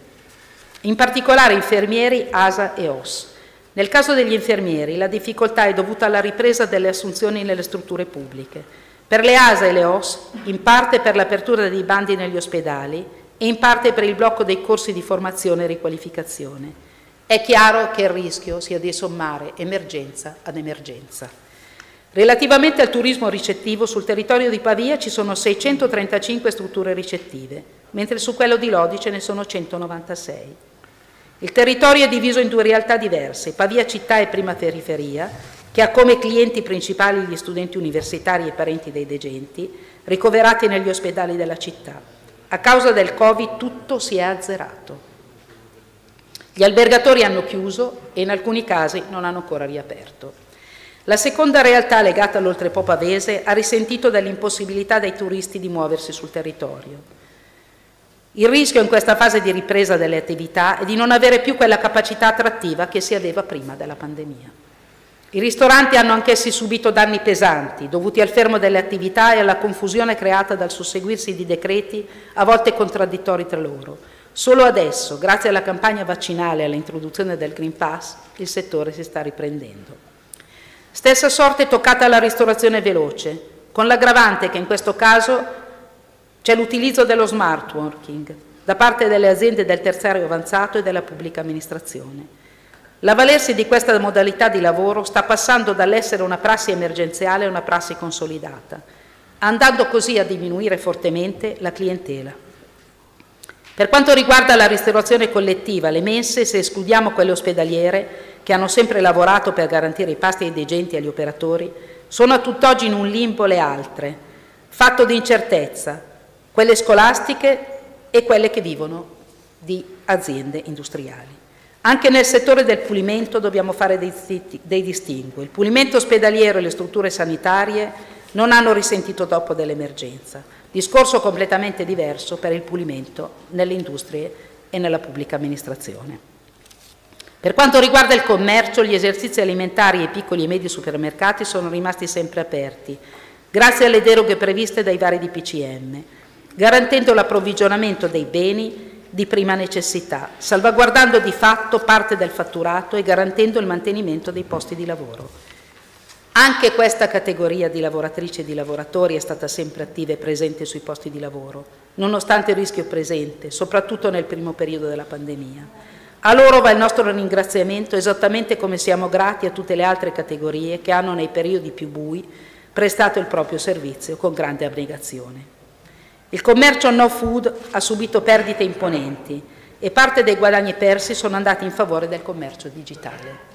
in particolare infermieri, ASA e OS. Nel caso degli infermieri la difficoltà è dovuta alla ripresa delle assunzioni nelle strutture pubbliche per le ASA e le OS, in parte per l'apertura dei bandi negli ospedali e in parte per il blocco dei corsi di formazione e riqualificazione. È chiaro che il rischio sia di sommare emergenza ad emergenza. Relativamente al turismo ricettivo, sul territorio di Pavia ci sono 635 strutture ricettive, mentre su quello di Lodi ce ne sono 196. Il territorio è diviso in due realtà diverse, Pavia città e prima periferia, che ha come clienti principali gli studenti universitari e parenti dei degenti, ricoverati negli ospedali della città. A causa del Covid tutto si è azzerato. Gli albergatori hanno chiuso e in alcuni casi non hanno ancora riaperto. La seconda realtà legata all'oltrepo pavese ha risentito dell'impossibilità dei turisti di muoversi sul territorio. Il rischio in questa fase di ripresa delle attività è di non avere più quella capacità attrattiva che si aveva prima della pandemia. I ristoranti hanno anch'essi subito danni pesanti, dovuti al fermo delle attività e alla confusione creata dal susseguirsi di decreti, a volte contraddittori tra loro. Solo adesso, grazie alla campagna vaccinale e all'introduzione del Green Pass, il settore si sta riprendendo. Stessa sorte toccata alla ristorazione veloce, con l'aggravante che in questo caso c'è l'utilizzo dello smart working da parte delle aziende del terziario avanzato e della pubblica amministrazione. L'avvalersi di questa modalità di lavoro sta passando dall'essere una prassi emergenziale a una prassi consolidata, andando così a diminuire fortemente la clientela. Per quanto riguarda la ristorazione collettiva, le mense, se escludiamo quelle ospedaliere, che hanno sempre lavorato per garantire i pasti ai degenti e agli operatori, sono a tutt'oggi in un limbo le altre, fatto di incertezza, quelle scolastiche e quelle che vivono di aziende industriali. Anche nel settore del pulimento dobbiamo fare dei, dei distingui. Il pulimento ospedaliero e le strutture sanitarie non hanno risentito dopo dell'emergenza. Discorso completamente diverso per il pulimento nelle industrie e nella pubblica amministrazione. Per quanto riguarda il commercio, gli esercizi alimentari e i piccoli e medi supermercati sono rimasti sempre aperti, grazie alle deroghe previste dai vari DPCM, garantendo l'approvvigionamento dei beni di prima necessità, salvaguardando di fatto parte del fatturato e garantendo il mantenimento dei posti di lavoro. Anche questa categoria di lavoratrici e di lavoratori è stata sempre attiva e presente sui posti di lavoro, nonostante il rischio presente, soprattutto nel primo periodo della pandemia. A loro va il nostro ringraziamento, esattamente come siamo grati a tutte le altre categorie che hanno nei periodi più bui prestato il proprio servizio con grande abnegazione. Il commercio no food ha subito perdite imponenti e parte dei guadagni persi sono andati in favore del commercio digitale.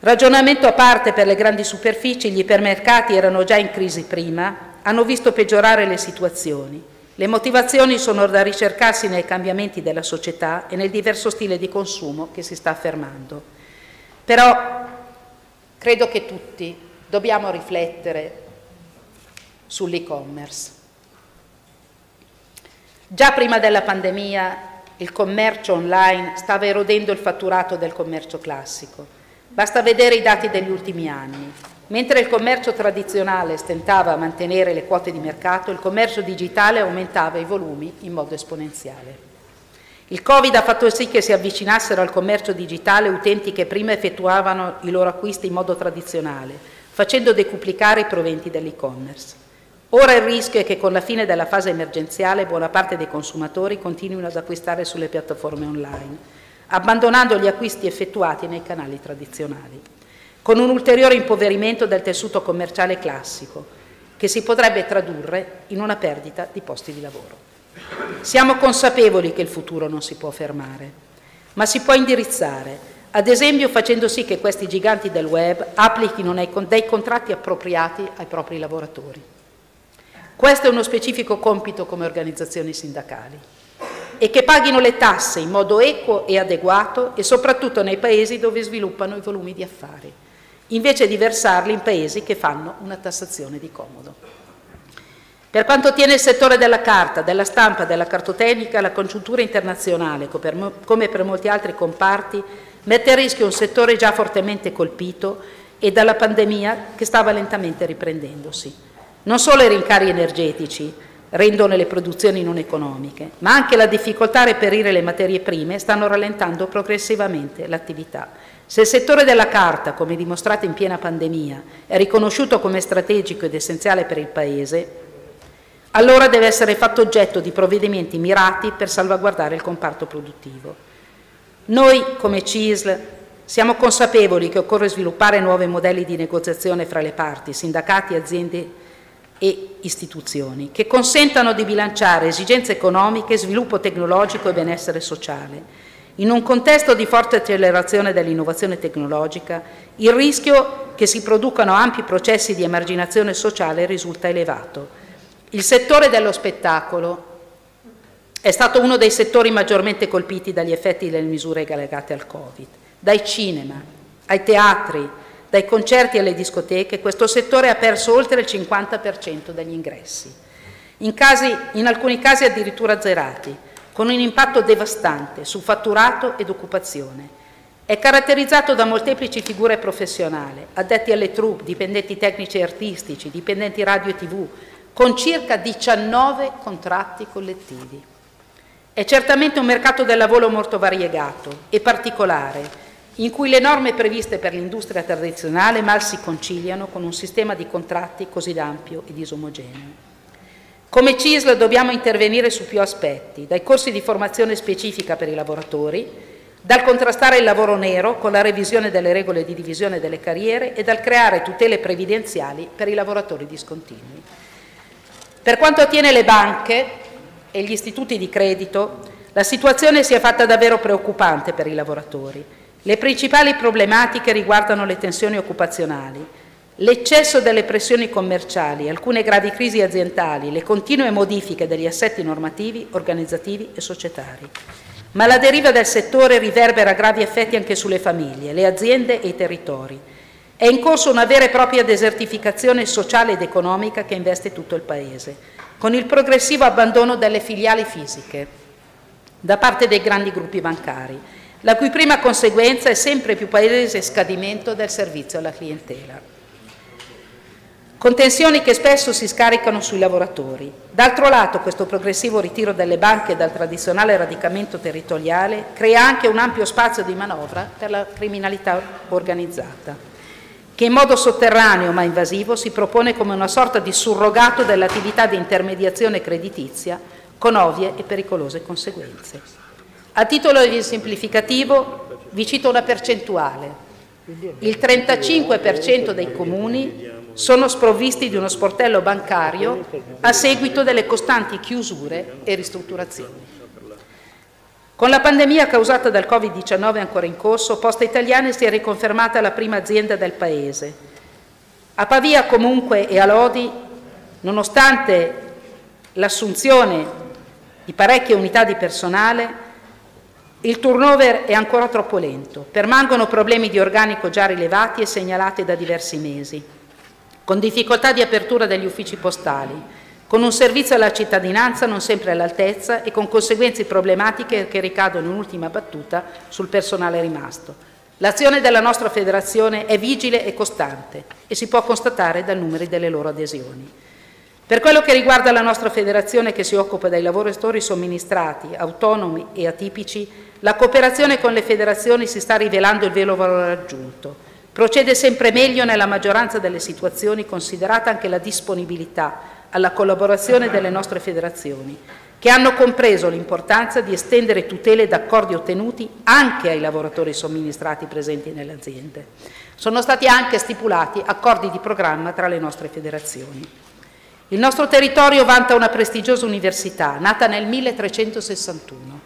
Ragionamento a parte per le grandi superfici, gli ipermercati erano già in crisi prima, hanno visto peggiorare le situazioni. Le motivazioni sono da ricercarsi nei cambiamenti della società e nel diverso stile di consumo che si sta affermando. Però credo che tutti dobbiamo riflettere sull'e-commerce. Già prima della pandemia il commercio online stava erodendo il fatturato del commercio classico. Basta vedere i dati degli ultimi anni. Mentre il commercio tradizionale stentava a mantenere le quote di mercato, il commercio digitale aumentava i volumi in modo esponenziale. Il Covid ha fatto sì che si avvicinassero al commercio digitale utenti che prima effettuavano i loro acquisti in modo tradizionale, facendo decuplicare i proventi dell'e-commerce. Ora il rischio è che con la fine della fase emergenziale buona parte dei consumatori continuino ad acquistare sulle piattaforme online, abbandonando gli acquisti effettuati nei canali tradizionali con un ulteriore impoverimento del tessuto commerciale classico, che si potrebbe tradurre in una perdita di posti di lavoro. Siamo consapevoli che il futuro non si può fermare, ma si può indirizzare, ad esempio facendo sì che questi giganti del web applichino dei contratti appropriati ai propri lavoratori. Questo è uno specifico compito come organizzazioni sindacali e che paghino le tasse in modo equo e adeguato e soprattutto nei paesi dove sviluppano i volumi di affari invece di versarli in paesi che fanno una tassazione di comodo. Per quanto tiene il settore della carta, della stampa, della cartotenica, la congiuntura internazionale, come per molti altri comparti, mette a rischio un settore già fortemente colpito e dalla pandemia che stava lentamente riprendendosi. Non solo i rincari energetici rendono le produzioni non economiche, ma anche la difficoltà a reperire le materie prime stanno rallentando progressivamente l'attività se il settore della carta, come dimostrato in piena pandemia, è riconosciuto come strategico ed essenziale per il Paese, allora deve essere fatto oggetto di provvedimenti mirati per salvaguardare il comparto produttivo. Noi, come CISL, siamo consapevoli che occorre sviluppare nuovi modelli di negoziazione fra le parti, sindacati, aziende e istituzioni, che consentano di bilanciare esigenze economiche, sviluppo tecnologico e benessere sociale in un contesto di forte accelerazione dell'innovazione tecnologica, il rischio che si producano ampi processi di emarginazione sociale risulta elevato. Il settore dello spettacolo è stato uno dei settori maggiormente colpiti dagli effetti delle misure legate al Covid. Dai cinema, ai teatri, dai concerti alle discoteche, questo settore ha perso oltre il 50% degli ingressi, in, casi, in alcuni casi addirittura azzerati con un impatto devastante su fatturato ed occupazione. È caratterizzato da molteplici figure professionali, addetti alle troupe, dipendenti tecnici e artistici, dipendenti radio e tv, con circa 19 contratti collettivi. È certamente un mercato del lavoro molto variegato e particolare, in cui le norme previste per l'industria tradizionale mal si conciliano con un sistema di contratti così ampio e disomogeneo. Come CISL dobbiamo intervenire su più aspetti, dai corsi di formazione specifica per i lavoratori, dal contrastare il lavoro nero con la revisione delle regole di divisione delle carriere e dal creare tutele previdenziali per i lavoratori discontinui. Per quanto attiene le banche e gli istituti di credito, la situazione si è fatta davvero preoccupante per i lavoratori. Le principali problematiche riguardano le tensioni occupazionali, L'eccesso delle pressioni commerciali, alcune gravi crisi aziendali, le continue modifiche degli assetti normativi, organizzativi e societari. Ma la deriva del settore riverbera gravi effetti anche sulle famiglie, le aziende e i territori. È in corso una vera e propria desertificazione sociale ed economica che investe tutto il Paese, con il progressivo abbandono delle filiali fisiche da parte dei grandi gruppi bancari, la cui prima conseguenza è sempre più palese scadimento del servizio alla clientela con tensioni che spesso si scaricano sui lavoratori. D'altro lato questo progressivo ritiro delle banche dal tradizionale radicamento territoriale crea anche un ampio spazio di manovra per la criminalità organizzata, che in modo sotterraneo ma invasivo si propone come una sorta di surrogato dell'attività di intermediazione creditizia con ovvie e pericolose conseguenze. A titolo di semplificativo vi cito una percentuale. Il 35% dei comuni sono sprovvisti di uno sportello bancario a seguito delle costanti chiusure e ristrutturazioni. Con la pandemia causata dal Covid-19 ancora in corso, Posta Italiane si è riconfermata la prima azienda del Paese. A Pavia comunque e a Lodi, nonostante l'assunzione di parecchie unità di personale, il turnover è ancora troppo lento, permangono problemi di organico già rilevati e segnalati da diversi mesi con difficoltà di apertura degli uffici postali, con un servizio alla cittadinanza non sempre all'altezza e con conseguenze problematiche che ricadono in ultima battuta sul personale rimasto. L'azione della nostra federazione è vigile e costante e si può constatare dal numero delle loro adesioni. Per quello che riguarda la nostra federazione che si occupa dei lavoratori somministrati, autonomi e atipici, la cooperazione con le federazioni si sta rivelando il vero valore aggiunto. Procede sempre meglio nella maggioranza delle situazioni, considerata anche la disponibilità alla collaborazione delle nostre federazioni, che hanno compreso l'importanza di estendere tutele ed accordi ottenuti anche ai lavoratori somministrati presenti nelle aziende. Sono stati anche stipulati accordi di programma tra le nostre federazioni. Il nostro territorio vanta una prestigiosa università, nata nel 1361.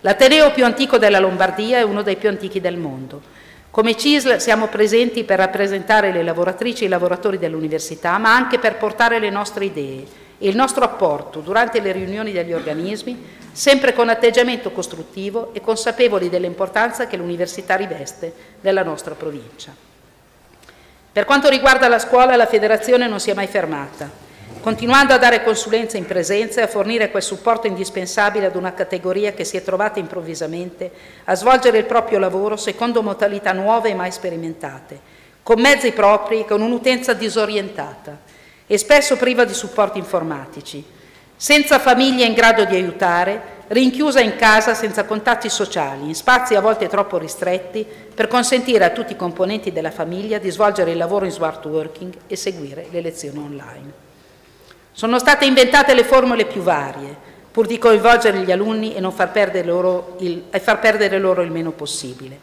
L'Ateneo più antico della Lombardia è uno dei più antichi del mondo. Come CISL siamo presenti per rappresentare le lavoratrici e i lavoratori dell'università, ma anche per portare le nostre idee e il nostro apporto durante le riunioni degli organismi, sempre con atteggiamento costruttivo e consapevoli dell'importanza che l'università riveste nella nostra provincia. Per quanto riguarda la scuola, la federazione non si è mai fermata continuando a dare consulenza in presenza e a fornire quel supporto indispensabile ad una categoria che si è trovata improvvisamente a svolgere il proprio lavoro secondo modalità nuove e mai sperimentate, con mezzi propri con un'utenza disorientata e spesso priva di supporti informatici, senza famiglie in grado di aiutare, rinchiusa in casa senza contatti sociali, in spazi a volte troppo ristretti per consentire a tutti i componenti della famiglia di svolgere il lavoro in smart working e seguire le lezioni online. Sono state inventate le formule più varie, pur di coinvolgere gli alunni e, far perdere, loro il, e far perdere loro il meno possibile.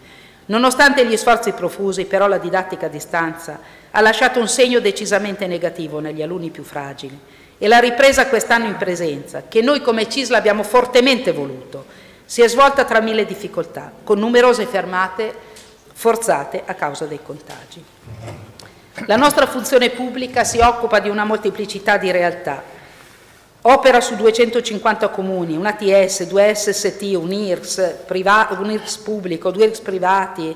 Nonostante gli sforzi profusi, però la didattica a distanza ha lasciato un segno decisamente negativo negli alunni più fragili e la ripresa quest'anno in presenza, che noi come CISL abbiamo fortemente voluto, si è svolta tra mille difficoltà, con numerose fermate forzate a causa dei contagi. La nostra funzione pubblica si occupa di una molteplicità di realtà. Opera su 250 comuni, un ATS, due SST, un IRS, un IRS pubblico, due IRS privati,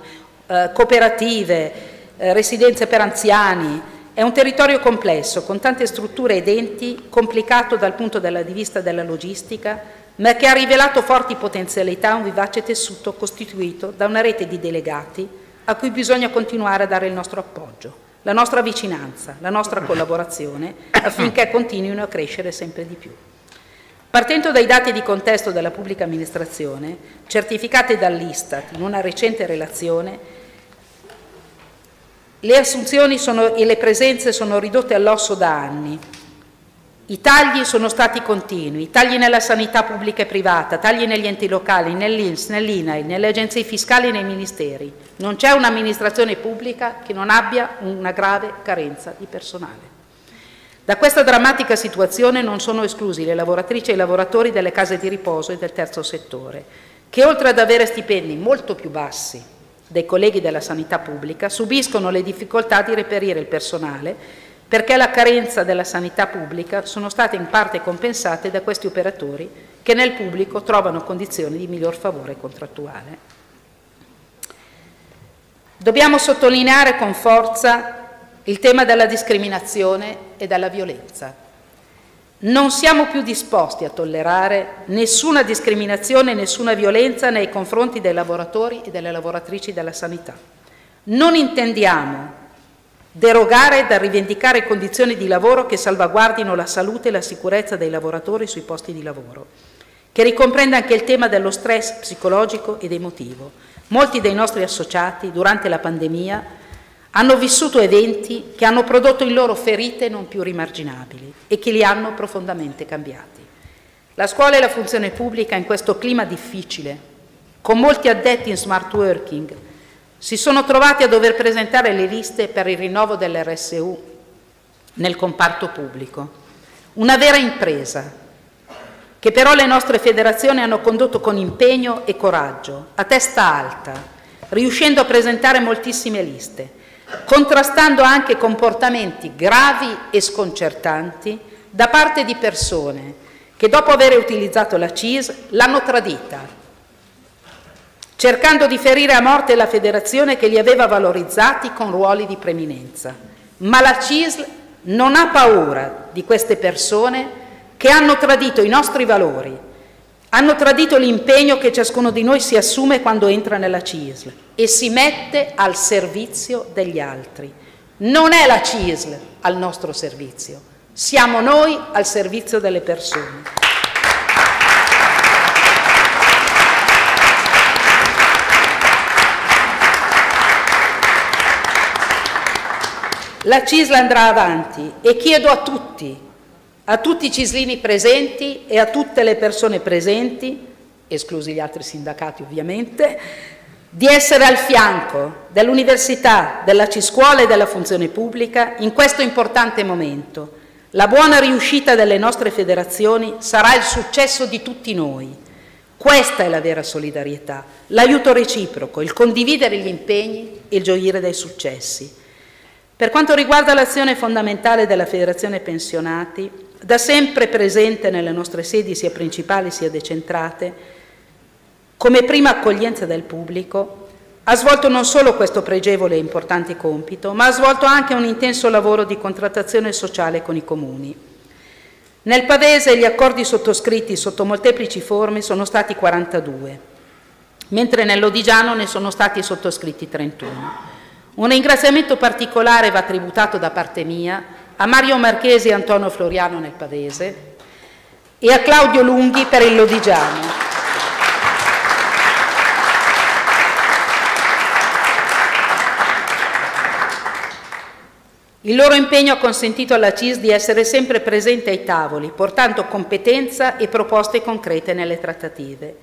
eh, cooperative, eh, residenze per anziani. È un territorio complesso, con tante strutture ed enti, complicato dal punto di vista della logistica, ma che ha rivelato forti potenzialità e un vivace tessuto costituito da una rete di delegati a cui bisogna continuare a dare il nostro appoggio la nostra vicinanza, la nostra collaborazione affinché continuino a crescere sempre di più. Partendo dai dati di contesto della pubblica amministrazione, certificati dall'Istat in una recente relazione, le assunzioni sono, e le presenze sono ridotte all'osso da anni, i tagli sono stati continui, tagli nella sanità pubblica e privata, tagli negli enti locali, nell'INS, nell'INAI, nelle agenzie fiscali e nei ministeri. Non c'è un'amministrazione pubblica che non abbia una grave carenza di personale. Da questa drammatica situazione non sono esclusi le lavoratrici e i lavoratori delle case di riposo e del terzo settore, che oltre ad avere stipendi molto più bassi dei colleghi della sanità pubblica, subiscono le difficoltà di reperire il personale perché la carenza della sanità pubblica sono state in parte compensate da questi operatori che nel pubblico trovano condizioni di miglior favore contrattuale. Dobbiamo sottolineare con forza il tema della discriminazione e della violenza. Non siamo più disposti a tollerare nessuna discriminazione e nessuna violenza nei confronti dei lavoratori e delle lavoratrici della sanità. Non intendiamo derogare da rivendicare condizioni di lavoro che salvaguardino la salute e la sicurezza dei lavoratori sui posti di lavoro, che ricomprende anche il tema dello stress psicologico ed emotivo. Molti dei nostri associati durante la pandemia hanno vissuto eventi che hanno prodotto in loro ferite non più rimarginabili e che li hanno profondamente cambiati. La scuola e la funzione pubblica in questo clima difficile, con molti addetti in smart working, si sono trovati a dover presentare le liste per il rinnovo dell'RSU nel comparto pubblico. Una vera impresa che però le nostre federazioni hanno condotto con impegno e coraggio, a testa alta, riuscendo a presentare moltissime liste, contrastando anche comportamenti gravi e sconcertanti da parte di persone che dopo aver utilizzato la CIS l'hanno tradita, cercando di ferire a morte la federazione che li aveva valorizzati con ruoli di preminenza. Ma la CISL non ha paura di queste persone che hanno tradito i nostri valori, hanno tradito l'impegno che ciascuno di noi si assume quando entra nella CISL e si mette al servizio degli altri. Non è la CISL al nostro servizio, siamo noi al servizio delle persone. La CISL andrà avanti e chiedo a tutti, a tutti i cislini presenti e a tutte le persone presenti, esclusi gli altri sindacati ovviamente, di essere al fianco dell'università, della Ciscuola e della funzione pubblica in questo importante momento. La buona riuscita delle nostre federazioni sarà il successo di tutti noi. Questa è la vera solidarietà, l'aiuto reciproco, il condividere gli impegni e il gioire dei successi. Per quanto riguarda l'azione fondamentale della Federazione Pensionati, da sempre presente nelle nostre sedi sia principali sia decentrate, come prima accoglienza del pubblico, ha svolto non solo questo pregevole e importante compito, ma ha svolto anche un intenso lavoro di contrattazione sociale con i comuni. Nel Pavese gli accordi sottoscritti sotto molteplici forme sono stati 42, mentre nell'Odigiano ne sono stati sottoscritti 31. Un ringraziamento particolare va tributato da parte mia a Mario Marchesi e Antonio Floriano nel Pavese e a Claudio Lunghi per il Lodigiano. Il loro impegno ha consentito alla CIS di essere sempre presente ai tavoli, portando competenza e proposte concrete nelle trattative.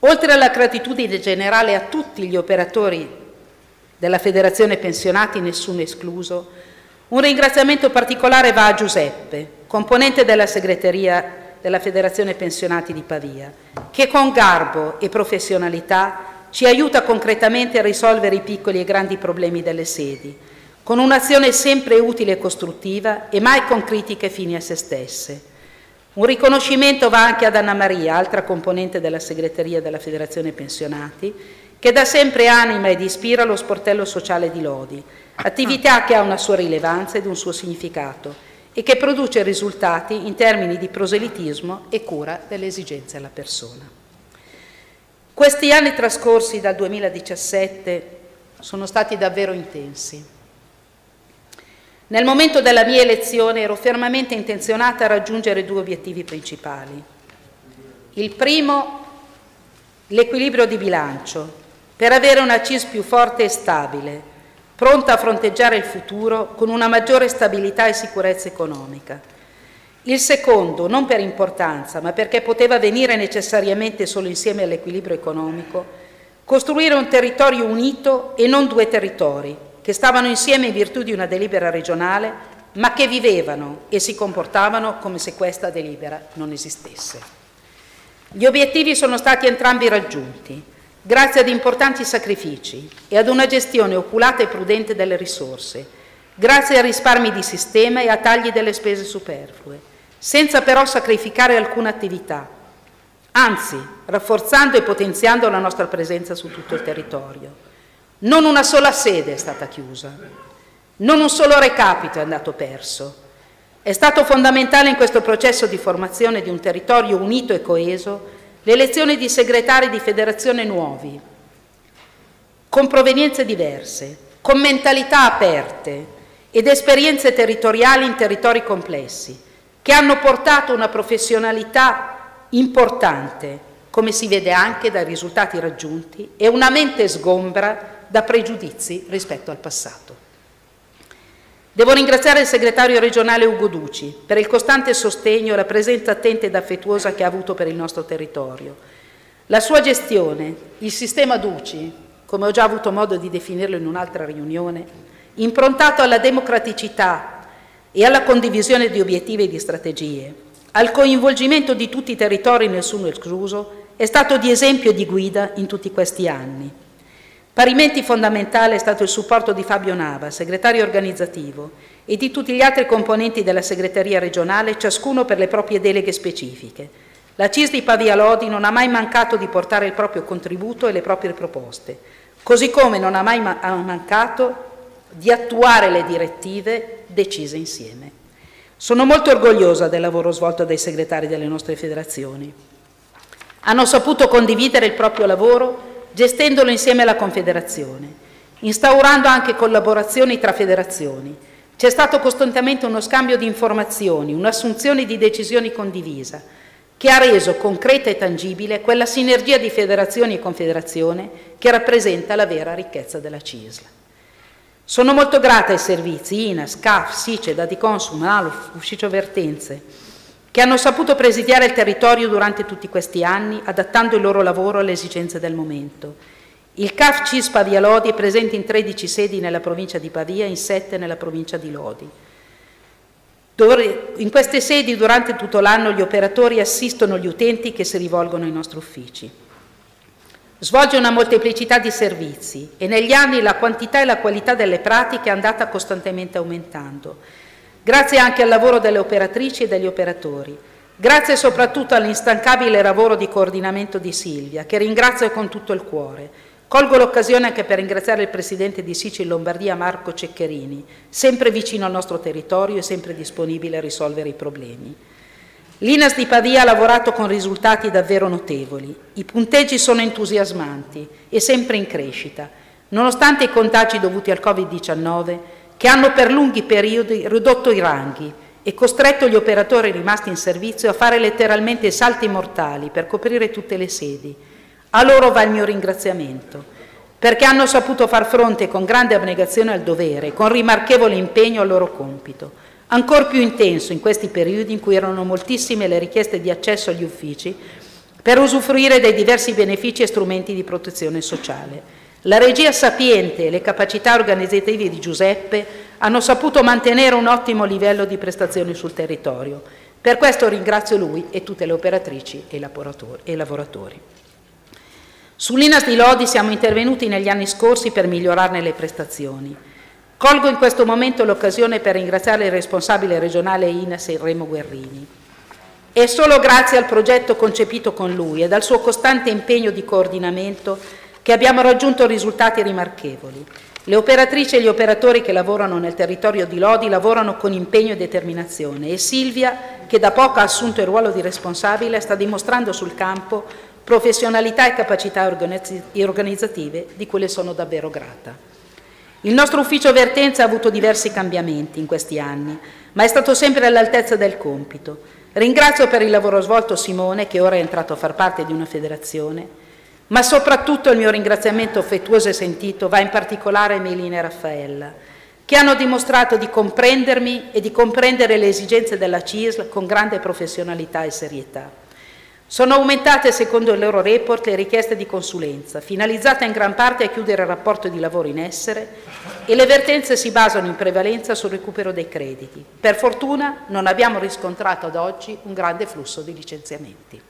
Oltre alla gratitudine generale a tutti gli operatori della Federazione Pensionati, nessuno escluso, un ringraziamento particolare va a Giuseppe, componente della segreteria della Federazione Pensionati di Pavia, che con garbo e professionalità ci aiuta concretamente a risolvere i piccoli e grandi problemi delle sedi, con un'azione sempre utile e costruttiva e mai con critiche fini a se stesse. Un riconoscimento va anche ad Anna Maria, altra componente della segreteria della Federazione Pensionati, che da sempre anima ed ispira lo sportello sociale di Lodi, attività che ha una sua rilevanza ed un suo significato e che produce risultati in termini di proselitismo e cura delle esigenze della persona. Questi anni trascorsi dal 2017 sono stati davvero intensi. Nel momento della mia elezione ero fermamente intenzionata a raggiungere due obiettivi principali. Il primo, l'equilibrio di bilancio, per avere una CIS più forte e stabile, pronta a fronteggiare il futuro con una maggiore stabilità e sicurezza economica. Il secondo, non per importanza, ma perché poteva venire necessariamente solo insieme all'equilibrio economico, costruire un territorio unito e non due territori, che stavano insieme in virtù di una delibera regionale, ma che vivevano e si comportavano come se questa delibera non esistesse. Gli obiettivi sono stati entrambi raggiunti grazie ad importanti sacrifici e ad una gestione oculata e prudente delle risorse, grazie a risparmi di sistema e a tagli delle spese superflue, senza però sacrificare alcuna attività, anzi rafforzando e potenziando la nostra presenza su tutto il territorio. Non una sola sede è stata chiusa, non un solo recapito è andato perso. È stato fondamentale in questo processo di formazione di un territorio unito e coeso l'elezione di segretari di federazione nuovi, con provenienze diverse, con mentalità aperte ed esperienze territoriali in territori complessi, che hanno portato una professionalità importante, come si vede anche dai risultati raggiunti, e una mente sgombra da pregiudizi rispetto al passato. Devo ringraziare il segretario regionale Ugo Duci per il costante sostegno e la presenza attenta ed affettuosa che ha avuto per il nostro territorio. La sua gestione, il sistema Duci, come ho già avuto modo di definirlo in un'altra riunione, improntato alla democraticità e alla condivisione di obiettivi e di strategie, al coinvolgimento di tutti i territori, nessuno escluso, è stato di esempio e di guida in tutti questi anni. Parimenti fondamentale è stato il supporto di Fabio Nava, segretario organizzativo, e di tutti gli altri componenti della segreteria regionale, ciascuno per le proprie deleghe specifiche. La CIS di Pavia Lodi non ha mai mancato di portare il proprio contributo e le proprie proposte, così come non ha mai mancato di attuare le direttive decise insieme. Sono molto orgogliosa del lavoro svolto dai segretari delle nostre federazioni. Hanno saputo condividere il proprio lavoro gestendolo insieme alla Confederazione, instaurando anche collaborazioni tra federazioni. C'è stato costantemente uno scambio di informazioni, un'assunzione di decisioni condivisa, che ha reso concreta e tangibile quella sinergia di federazioni e confederazione che rappresenta la vera ricchezza della CISL. Sono molto grata ai servizi INAS, CAF, SICE, Daticonsum, ALUF, Ufficio Vertenze, che hanno saputo presidiare il territorio durante tutti questi anni, adattando il loro lavoro alle esigenze del momento. Il CAF CIS Pavia Lodi è presente in 13 sedi nella provincia di Pavia e in 7 nella provincia di Lodi. In queste sedi durante tutto l'anno gli operatori assistono gli utenti che si rivolgono ai nostri uffici. Svolge una molteplicità di servizi e negli anni la quantità e la qualità delle pratiche è andata costantemente aumentando Grazie anche al lavoro delle operatrici e degli operatori. Grazie soprattutto all'instancabile lavoro di coordinamento di Silvia, che ringrazio con tutto il cuore. Colgo l'occasione anche per ringraziare il Presidente di Sicil Lombardia, Marco Ceccherini, sempre vicino al nostro territorio e sempre disponibile a risolvere i problemi. L'INAS di Pavia ha lavorato con risultati davvero notevoli. I punteggi sono entusiasmanti e sempre in crescita. Nonostante i contagi dovuti al Covid-19, che hanno per lunghi periodi ridotto i ranghi e costretto gli operatori rimasti in servizio a fare letteralmente salti mortali per coprire tutte le sedi. A loro va il mio ringraziamento, perché hanno saputo far fronte con grande abnegazione al dovere, con rimarchevole impegno al loro compito, ancor più intenso in questi periodi in cui erano moltissime le richieste di accesso agli uffici per usufruire dei diversi benefici e strumenti di protezione sociale. La regia sapiente e le capacità organizzative di Giuseppe hanno saputo mantenere un ottimo livello di prestazioni sul territorio. Per questo ringrazio lui e tutte le operatrici e i lavoratori. Sull'INAS di Lodi siamo intervenuti negli anni scorsi per migliorarne le prestazioni. Colgo in questo momento l'occasione per ringraziare il responsabile regionale INAS Remo Guerrini. È solo grazie al progetto concepito con lui e dal suo costante impegno di coordinamento che abbiamo raggiunto risultati rimarchevoli. Le operatrici e gli operatori che lavorano nel territorio di Lodi lavorano con impegno e determinazione e Silvia, che da poco ha assunto il ruolo di responsabile, sta dimostrando sul campo professionalità e capacità organizzative di cui le sono davvero grata. Il nostro ufficio Vertenza ha avuto diversi cambiamenti in questi anni, ma è stato sempre all'altezza del compito. Ringrazio per il lavoro svolto Simone, che ora è entrato a far parte di una federazione, ma soprattutto il mio ringraziamento affettuoso e sentito va in particolare a Melina e Raffaella, che hanno dimostrato di comprendermi e di comprendere le esigenze della CISL con grande professionalità e serietà. Sono aumentate, secondo il loro report, le richieste di consulenza, finalizzate in gran parte a chiudere il rapporto di lavoro in essere e le vertenze si basano in prevalenza sul recupero dei crediti. Per fortuna non abbiamo riscontrato ad oggi un grande flusso di licenziamenti.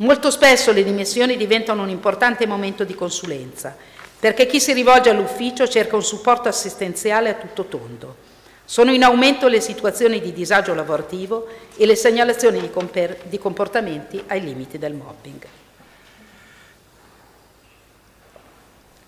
Molto spesso le dimissioni diventano un importante momento di consulenza, perché chi si rivolge all'ufficio cerca un supporto assistenziale a tutto tondo. Sono in aumento le situazioni di disagio lavorativo e le segnalazioni di, di comportamenti ai limiti del mobbing.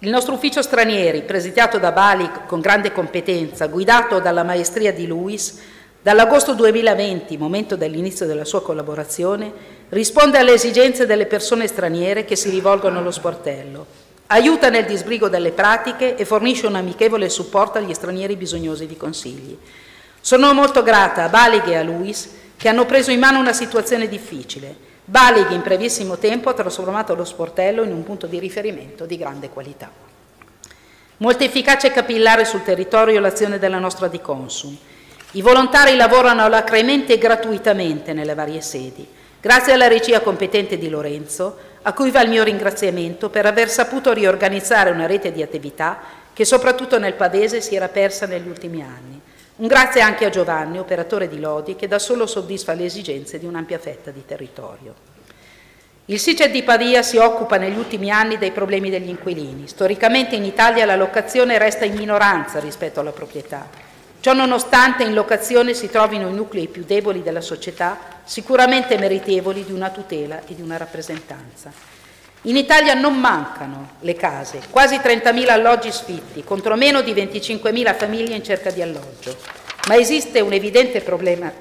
Il nostro ufficio stranieri, presidiato da Bali con grande competenza, guidato dalla maestria di Luis, Dall'agosto 2020, momento dell'inizio della sua collaborazione, risponde alle esigenze delle persone straniere che si rivolgono allo sportello, aiuta nel disbrigo delle pratiche e fornisce un amichevole supporto agli stranieri bisognosi di consigli. Sono molto grata a Balig e a Luis che hanno preso in mano una situazione difficile. Balig in brevissimo tempo ha trasformato lo sportello in un punto di riferimento di grande qualità. Molto efficace e capillare sul territorio l'azione della nostra di Consum i volontari lavorano alacremente e gratuitamente nelle varie sedi, grazie alla regia competente di Lorenzo, a cui va il mio ringraziamento per aver saputo riorganizzare una rete di attività che soprattutto nel Padese si era persa negli ultimi anni. Un grazie anche a Giovanni, operatore di Lodi, che da solo soddisfa le esigenze di un'ampia fetta di territorio. Il SICE di Pavia si occupa negli ultimi anni dei problemi degli inquilini. Storicamente in Italia la locazione resta in minoranza rispetto alla proprietà Ciò nonostante in locazione si trovino i nuclei più deboli della società, sicuramente meritevoli di una tutela e di una rappresentanza. In Italia non mancano le case, quasi 30.000 alloggi sfitti, contro meno di 25.000 famiglie in cerca di alloggio, ma esiste un evidente problema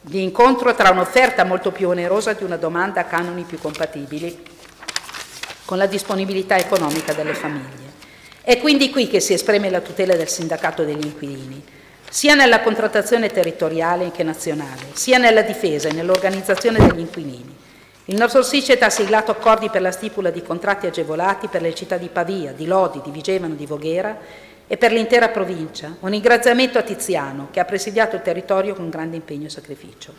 di incontro tra un'offerta molto più onerosa di una domanda a canoni più compatibili con la disponibilità economica delle famiglie. È quindi qui che si esprime la tutela del sindacato degli inquilini, sia nella contrattazione territoriale che nazionale, sia nella difesa e nell'organizzazione degli inquilini. Il nostro SICET ha siglato accordi per la stipula di contratti agevolati per le città di Pavia, di Lodi, di Vigevano, di Voghera e per l'intera provincia. Un ringraziamento a Tiziano, che ha presidiato il territorio con grande impegno e sacrificio.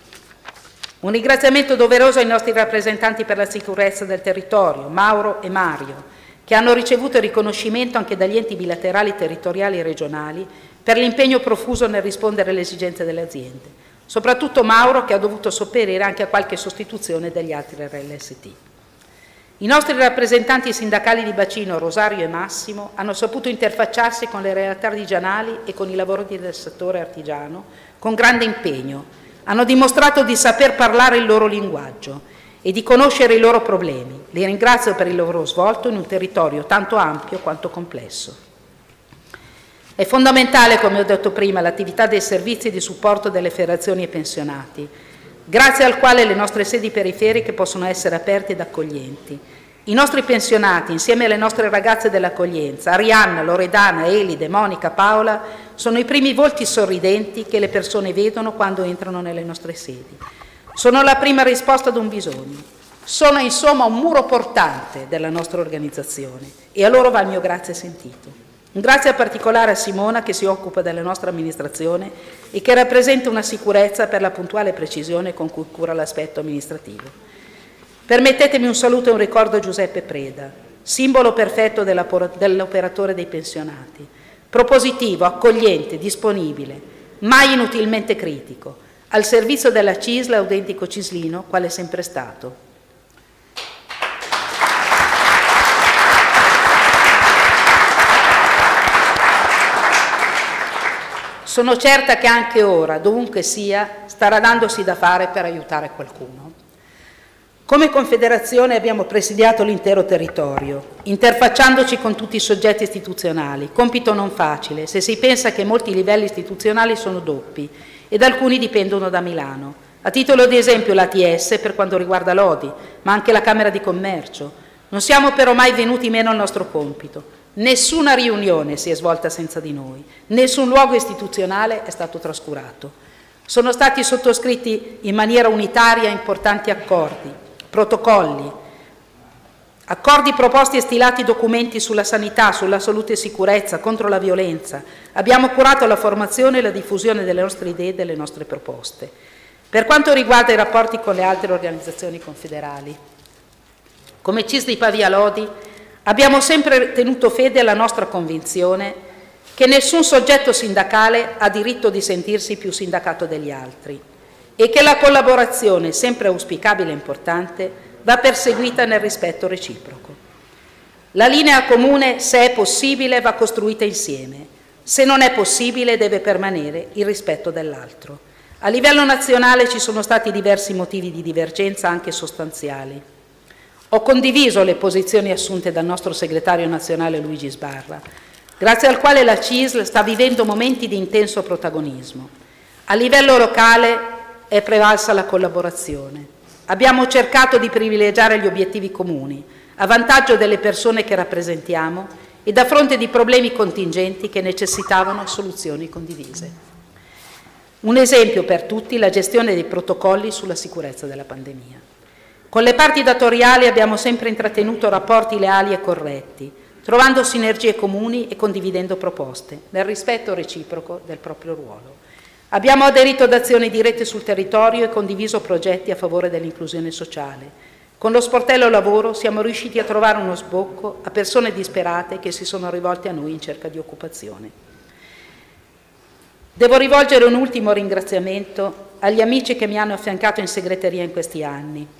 Un ringraziamento doveroso ai nostri rappresentanti per la sicurezza del territorio, Mauro e Mario, che hanno ricevuto il riconoscimento anche dagli enti bilaterali territoriali e regionali per l'impegno profuso nel rispondere alle esigenze delle aziende. Soprattutto Mauro che ha dovuto sopperire anche a qualche sostituzione degli altri RLST. I nostri rappresentanti sindacali di bacino, Rosario e Massimo, hanno saputo interfacciarsi con le realtà artigianali e con i lavori del settore artigiano con grande impegno. Hanno dimostrato di saper parlare il loro linguaggio e di conoscere i loro problemi. Li ringrazio per il lavoro svolto in un territorio tanto ampio quanto complesso. È fondamentale, come ho detto prima, l'attività dei servizi di supporto delle federazioni e pensionati, grazie al quale le nostre sedi periferiche possono essere aperte ed accoglienti. I nostri pensionati, insieme alle nostre ragazze dell'accoglienza, Arianna, Loredana, Elide, Monica, Paola, sono i primi volti sorridenti che le persone vedono quando entrano nelle nostre sedi. Sono la prima risposta ad un bisogno. Sono insomma un muro portante della nostra organizzazione e a loro va il mio grazie sentito. Un grazie particolare a Simona che si occupa della nostra amministrazione e che rappresenta una sicurezza per la puntuale precisione con cui cura l'aspetto amministrativo. Permettetemi un saluto e un ricordo a Giuseppe Preda, simbolo perfetto dell'operatore dei pensionati, propositivo, accogliente, disponibile, mai inutilmente critico, al servizio della CISL autentico cislino, quale è sempre stato. Sono certa che anche ora, dovunque sia, starà dandosi da fare per aiutare qualcuno. Come Confederazione abbiamo presidiato l'intero territorio, interfacciandoci con tutti i soggetti istituzionali, compito non facile se si pensa che molti livelli istituzionali sono doppi ed alcuni dipendono da Milano. A titolo di esempio l'ATS per quanto riguarda l'Odi, ma anche la Camera di Commercio. Non siamo però mai venuti meno al nostro compito. Nessuna riunione si è svolta senza di noi, nessun luogo istituzionale è stato trascurato. Sono stati sottoscritti in maniera unitaria importanti accordi, protocolli, accordi proposti e stilati documenti sulla sanità, sulla salute e sicurezza, contro la violenza. Abbiamo curato la formazione e la diffusione delle nostre idee e delle nostre proposte. Per quanto riguarda i rapporti con le altre organizzazioni confederali, come CIS di Pavia Lodi, Abbiamo sempre tenuto fede alla nostra convinzione che nessun soggetto sindacale ha diritto di sentirsi più sindacato degli altri e che la collaborazione, sempre auspicabile e importante, va perseguita nel rispetto reciproco. La linea comune, se è possibile, va costruita insieme. Se non è possibile, deve permanere il rispetto dell'altro. A livello nazionale ci sono stati diversi motivi di divergenza, anche sostanziali. Ho condiviso le posizioni assunte dal nostro segretario nazionale Luigi Sbarra, grazie al quale la CISL sta vivendo momenti di intenso protagonismo. A livello locale è prevalsa la collaborazione. Abbiamo cercato di privilegiare gli obiettivi comuni, a vantaggio delle persone che rappresentiamo e da fronte di problemi contingenti che necessitavano soluzioni condivise. Un esempio per tutti la gestione dei protocolli sulla sicurezza della pandemia. Con le parti datoriali abbiamo sempre intrattenuto rapporti leali e corretti, trovando sinergie comuni e condividendo proposte, nel rispetto reciproco del proprio ruolo. Abbiamo aderito ad azioni dirette sul territorio e condiviso progetti a favore dell'inclusione sociale. Con lo sportello lavoro siamo riusciti a trovare uno sbocco a persone disperate che si sono rivolte a noi in cerca di occupazione. Devo rivolgere un ultimo ringraziamento agli amici che mi hanno affiancato in segreteria in questi anni,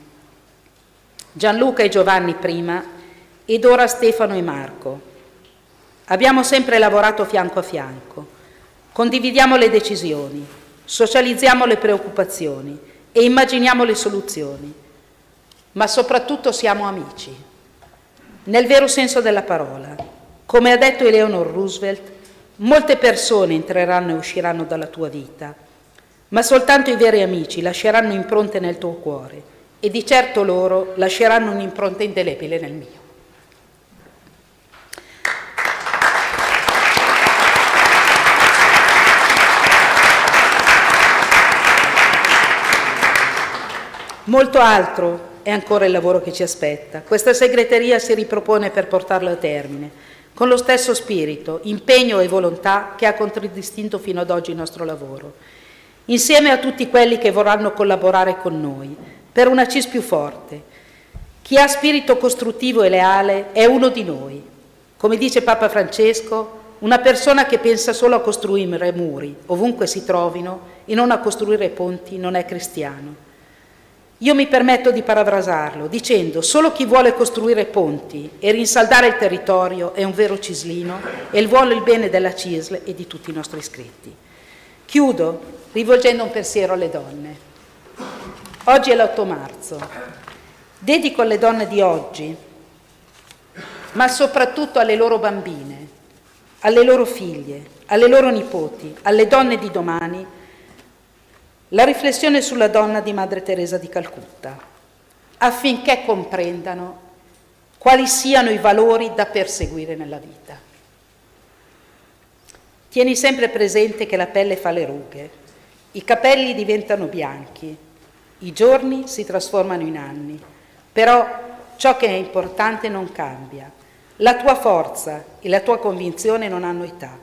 Gianluca e Giovanni prima ed ora Stefano e Marco. Abbiamo sempre lavorato fianco a fianco, condividiamo le decisioni, socializziamo le preoccupazioni e immaginiamo le soluzioni, ma soprattutto siamo amici, nel vero senso della parola. Come ha detto Eleanor Roosevelt, molte persone entreranno e usciranno dalla tua vita, ma soltanto i veri amici lasceranno impronte nel tuo cuore e di certo loro lasceranno un'impronta indelebile nel mio. Molto altro è ancora il lavoro che ci aspetta. Questa segreteria si ripropone per portarlo a termine, con lo stesso spirito, impegno e volontà che ha contraddistinto fino ad oggi il nostro lavoro, insieme a tutti quelli che vorranno collaborare con noi, per una CIS più forte. Chi ha spirito costruttivo e leale è uno di noi. Come dice Papa Francesco, una persona che pensa solo a costruire muri, ovunque si trovino, e non a costruire ponti, non è cristiano. Io mi permetto di parafrasarlo dicendo solo chi vuole costruire ponti e rinsaldare il territorio è un vero cislino e vuole il bene della CISL e di tutti i nostri iscritti. Chiudo rivolgendo un pensiero alle donne. Oggi è l'8 marzo. Dedico alle donne di oggi, ma soprattutto alle loro bambine, alle loro figlie, alle loro nipoti, alle donne di domani, la riflessione sulla donna di Madre Teresa di Calcutta, affinché comprendano quali siano i valori da perseguire nella vita. Tieni sempre presente che la pelle fa le rughe, i capelli diventano bianchi, i giorni si trasformano in anni, però ciò che è importante non cambia. La tua forza e la tua convinzione non hanno età.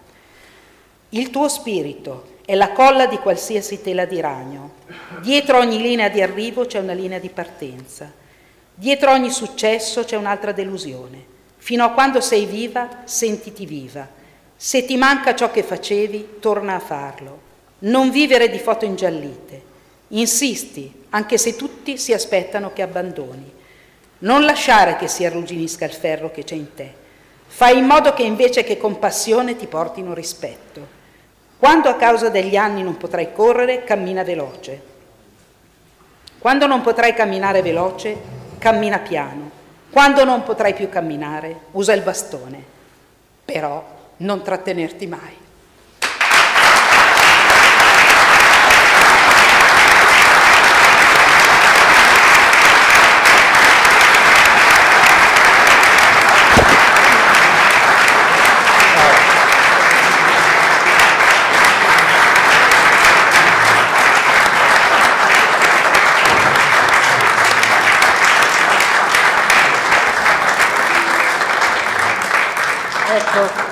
Il tuo spirito è la colla di qualsiasi tela di ragno. Dietro ogni linea di arrivo c'è una linea di partenza. Dietro ogni successo c'è un'altra delusione. Fino a quando sei viva, sentiti viva. Se ti manca ciò che facevi, torna a farlo. Non vivere di foto ingiallite. Insisti, anche se tutti si aspettano che abbandoni. Non lasciare che si arrugginisca il ferro che c'è in te. Fai in modo che invece che compassione ti portino rispetto. Quando a causa degli anni non potrai correre, cammina veloce. Quando non potrai camminare veloce, cammina piano. Quando non potrai più camminare, usa il bastone. Però non trattenerti mai. abrazo.